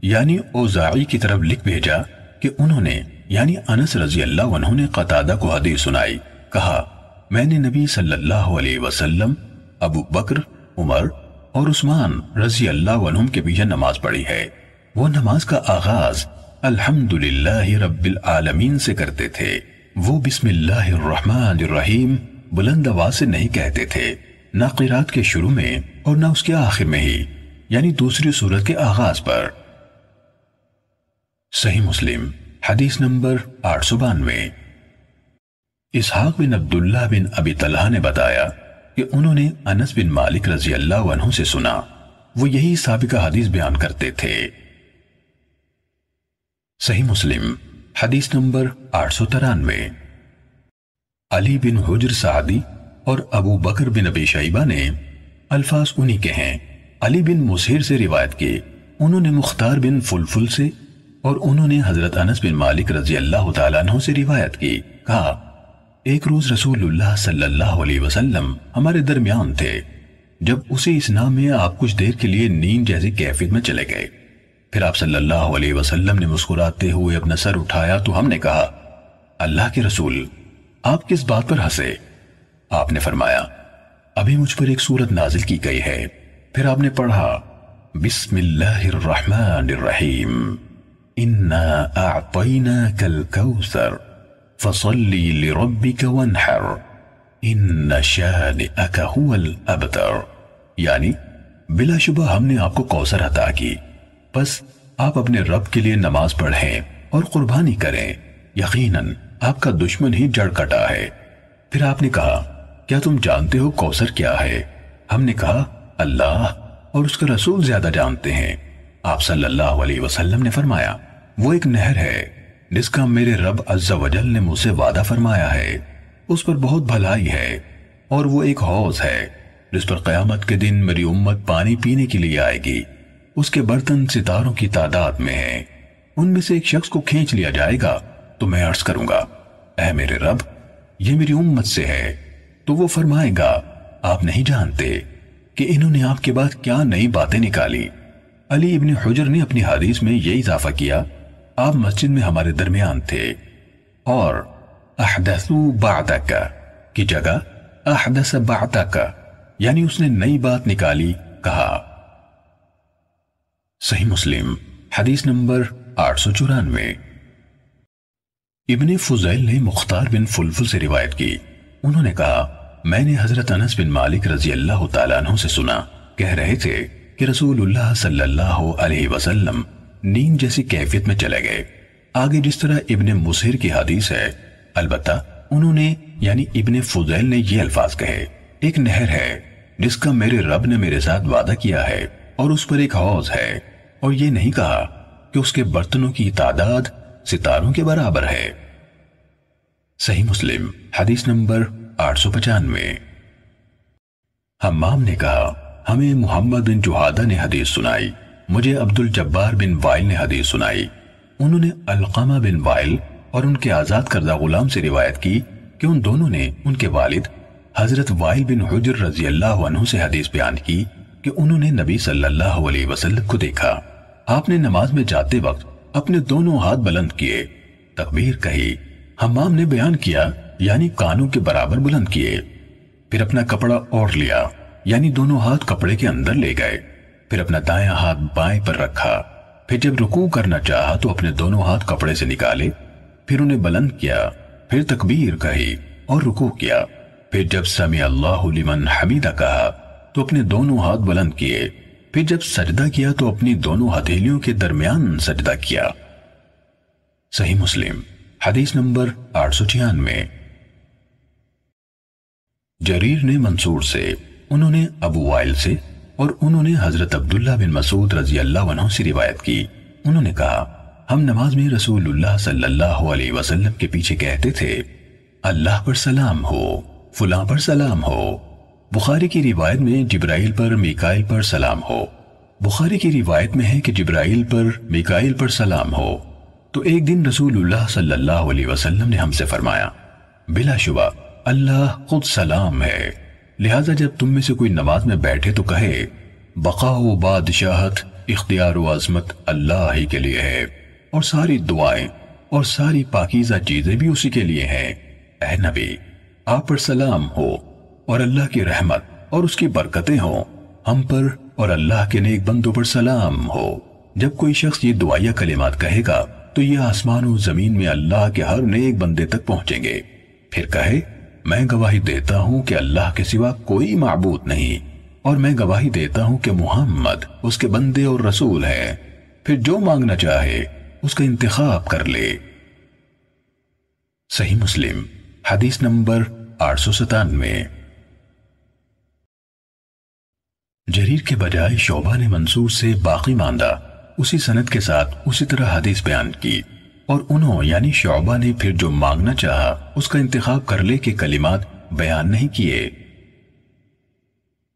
A: यानी ओजाई की तरफ़ लिख भेजा कि उन्होंने, यानी अनस रज़ी अल्लाह ने कतादा को हदीस सुनाई। कहा, मैंने नबी सल्लल्लाहु अलैहि वसल्लम, अबू बकर, उमर और उस्मान रज़ी अल्लाह के पीछे नमाज़ पढ़ी है। वो नमाज़ का आगाज़ अल्हम्दुलिल्लाह रब्बिल आलमीन से करते थे। वो बिस्मिल्लाहिर्रहमानिर्रहीम बुलंद आवाज़ से नहीं कहते थे। न किरात के शुरू में और न उसके आखिर में ही, यानी दूसरी सूरत के आगाज़ पर। सही मुस्लिम, हदीस नंबर आठ सौ बानवे। इसहाक बिन अब्दुल्ला बिन अबी तलहा ने बताया कि उन्होंने अनस बिन मालिक रज़ी अल्लाह से सुना, वो यही साबिका हदीस बयान करते थे। सही मुस्लिम, हदीस नंबर आठ सौ तिरानवे। अली बिन हुजर सादी और अबू बकर बिन अबी शैबा ने अल्फाज उन्हीं के हैं। अली बिन मुसहिर से रिवायत की उन्होंने मुख्तार बिन फुलफुल से और उन्होंने हज़रत अनस बिन मालिक रज़ी अल्लाह तु से रिवायत की। कहा, एक रोज रसूलुल्लाह सल्लल्लाहु अलैहि वसल्लम हमारे दरमियान थे, जब उसी इस नाम में आप कुछ देर के लिए नींद जैसी कैफियत में चले गए। फिर आप सल्लल्लाहु अलैहि वसल्लम ने मुस्कुराते हुए अपना सर उठाया तो हमने कहा, अल्लाह के रसूल, आप किस बात पर हंसे? आपने फरमाया, अभी मुझ पर एक सूरत नाजिल की गई है। फिर आपने पढ़ा, बिस्मिल्लाहिर्रहमानिर्रहीम। इन्ना आतैना कल कौसर फसल्ली लिरब्बिक इन शानिअक हुवल अबतर यानी बिलाशुबा हमने आपको कौसर अता की। बस आप अपने रब के लिए नमाज़ पढ़ें और कुर्बानी करें। यकीनन, आपका दुश्मन ही जड़ कटा है। फिर आपने कहा, क्या तुम जानते हो कौसर क्या है? हमने कहा, अल्लाह और उसका रसूल ज़्यादा जानते हैं। आप सल्लल्लाहु अलैहि वसल्लम ने फरमाया, वो एक नहर है, जिसका मेरे रब अज्जा वजल ने मुझसे वादा फरमाया है। उस पर बहुत भलाई है और वो एक हौज है, जिस पर कयामत के दिन मेरी उम्मत पानी पीने के लिए आएगी। उसके बर्तन सितारों की तादाद में है। उनमें से एक शख्स को खींच लिया जाएगा तो मैं अर्ज़ करूँगा ऐ मेरे रब, ये मेरी उम्मत से है। तो वो फरमाएगा, आप नहीं जानते कि इन्होंने आपके बाद क्या नई बातें निकाली। अली इब्न हुजर ने अपनी हदीस में यह इजाफा किया, आप मस्जिद में हमारे दरमियान थे, और की जगह अहदस यानी उसने नई बात निकाली, कहा। सही मुस्लिम, हदीस नंबर आठ सौ चौरानवे। इबन फुजैल ने मुख्तार बिन फुलफुल से रिवायत की। उन्होंने कहा, मैंने हज़रत अनस बिन मालिक रज़ी अल्लाह तु से सुना, कह रहे थे कि रसूलुल्लाह सल्लल्लाहु अलैहि वसल्लम नींद जैसी कैफियत में चले गए। आगे जिस तरह इब्ने मुसहिर की हदीस है, अलबत्ता उन्होंने, यानी इब्ने फुजैल ने ये अल्फाज कहे, एक नहर है, जिसका मेरे रब ने मेरे साथ वादा किया है और उस पर एक हौज है। और ये नहीं कहा कि उसके बर्तनों की तादाद सितारों के बराबर है। सही मुस्लिम, हदीस नंबर आठ सौ पचानवे। हमाम ने कहा हमें मोहम्मद बिन जुहादा ने हदीस सुनाई, मुझे अब्दुल जब्बार बिन वाइल ने हदीस सुनाई। उन्होंने अलकामा बिन वाइल और उनके आज़ाद करदा गुलाम से रिवायत की कि उन दोनों ने उनके वालिद हज़रत वाइल बिन हुजर रज़ी अल्लाह से हदीस बयान की कि उन्होंने नबी सल्लल्लाहु अलैहि वसल्लम को देखा। आपने नमाज़ में जाते वक्त अपने दोनों हाथ बुलंद किए। तकबीर कही हमाम ने बयान किया, यानी कानों के बराबर बुलंद किए। फिर अपना कपड़ा ओढ़ लिया। यानी दोनों हाथ कपड़े के अंदर ले गए। फिर अपना दाया हाथ बाएँ पर रखा। फिर जब रुकू करना चाहा तो अपने दोनों हाथ कपड़े से निकाले। फिर उन्हें बुलंद किया। फिर तकबीर कही और रुकू किया। फिर जब समी अल्लाह हमीदा कहा तो अपने दोनों हाथ बुलंद किए। फिर जब सजदा किया तो अपनी दोनों हथेलियों के दरमियान सजदा किया। सही मुस्लिम, हदीस नंबर आठ सौ छियानवे। जरीर ने मंसूर से उन्होंने अबू वाइल से और उन्होंने हज़रत अब्दुल्ला बिन मसूद रज़ी अल्लाह से रिवायत की। उन्होंने कहा, हम नमाज़ में रसूलुल्लाह सल्लल्लाहु अलैहि वसल्लम के पीछे कहते थे, अल्लाह पर सलाम हो, फुला पर सलाम हो। बुखारी की रिवायत में जिब्राइल पर मिकाइल पर सलाम हो। बुखारी की रिवायत में है कि जिब्राइल पर मिकाइल पर सलाम हो। तो एक दिन रसूलुल्लाह सल्लल्लाहु अलैहि वसल्लम ने हमसे फरमाया बिलाशुबा अल्लाह खुद सलाम है। लिहाजा जब तुम में से कोई नमाज़ में बैठे तो कहे बकाओ बादशाहत, इख्तियार अजमत अल्लाह ही के लिए है, और सारी दुआएँ और सारी पाकिजा चीज़ें भी उसी के लिए हैं। ए नबी, आप पर सलाम हो, और अल्लाह की रहमत और उसकी बरकतें हो। हम पर और अल्लाह के नेक बंदों पर सलाम हो। जब कोई शख्स ये दुआया कलिमात कहेगा तो ये आसमान और ज़मीन में अल्लाह के हर नेक बंदे तक पहुँचेंगे। फिर कहे मैं गवाही देता हूँ कि अल्लाह के सिवा कोई मबूद नहीं, और मैं गवाही देता हूँ कि मोहम्मद उसके बंदे और रसूल है। फिर जो मांगना चाहे, उसका इंतखाब कर ले। सही मुस्लिम, हदीस नंबर आठ सौ सतानवे। जरीर के बजाय शोभा ने मंसूर से बाकी मांदा, उसी सनत के साथ उसी तरह हदीस बयान की। और उन्होंने यानी शोबा ने फिर जो मांगना चाहा, उसका इंतखाब कर ले के कलिमात बयान नहीं किए।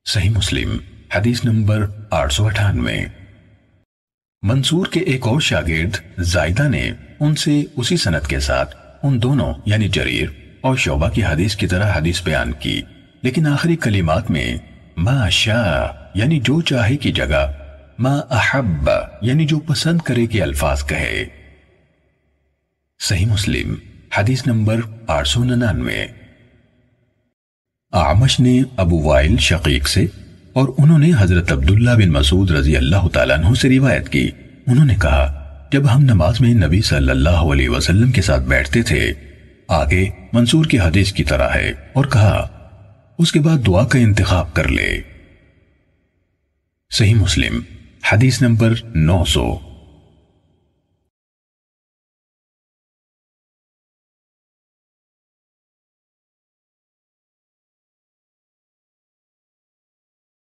A: सही मुस्लिम, हदीस नंबर आठ अठानवे। मंसूर के एक और शागिर्द, जायदा ने उनसे उसी सनत के साथ उन दोनों, यानी जरीर और शोबा की हदीस की तरह हदीस बयान की। लेकिन आखिरी कलिमात में मा शाह यानी जो चाहे की जगह, मा अहब यानी जो पसंद करे के अल्फाज कहे। सही मुस्लिम, हदीस नंबर आठ सौ निन्यानवे। आमश ने अबू वाइल शकीक से और उन्होंने हज़रत अब्दुल्ला बिन मसूद रज़ी अल्लाह तु से रिवायत की। उन्होंने कहा, जब हम नमाज़ में नबी सल्लल्लाहु अलैहि वसल्लम के साथ बैठते थे, आगे मंसूर की हदीस की तरह है और कहा, उसके बाद दुआ का इंतखाब कर ले। सही मुस्लिम, हदीस नंबर नौ सौ।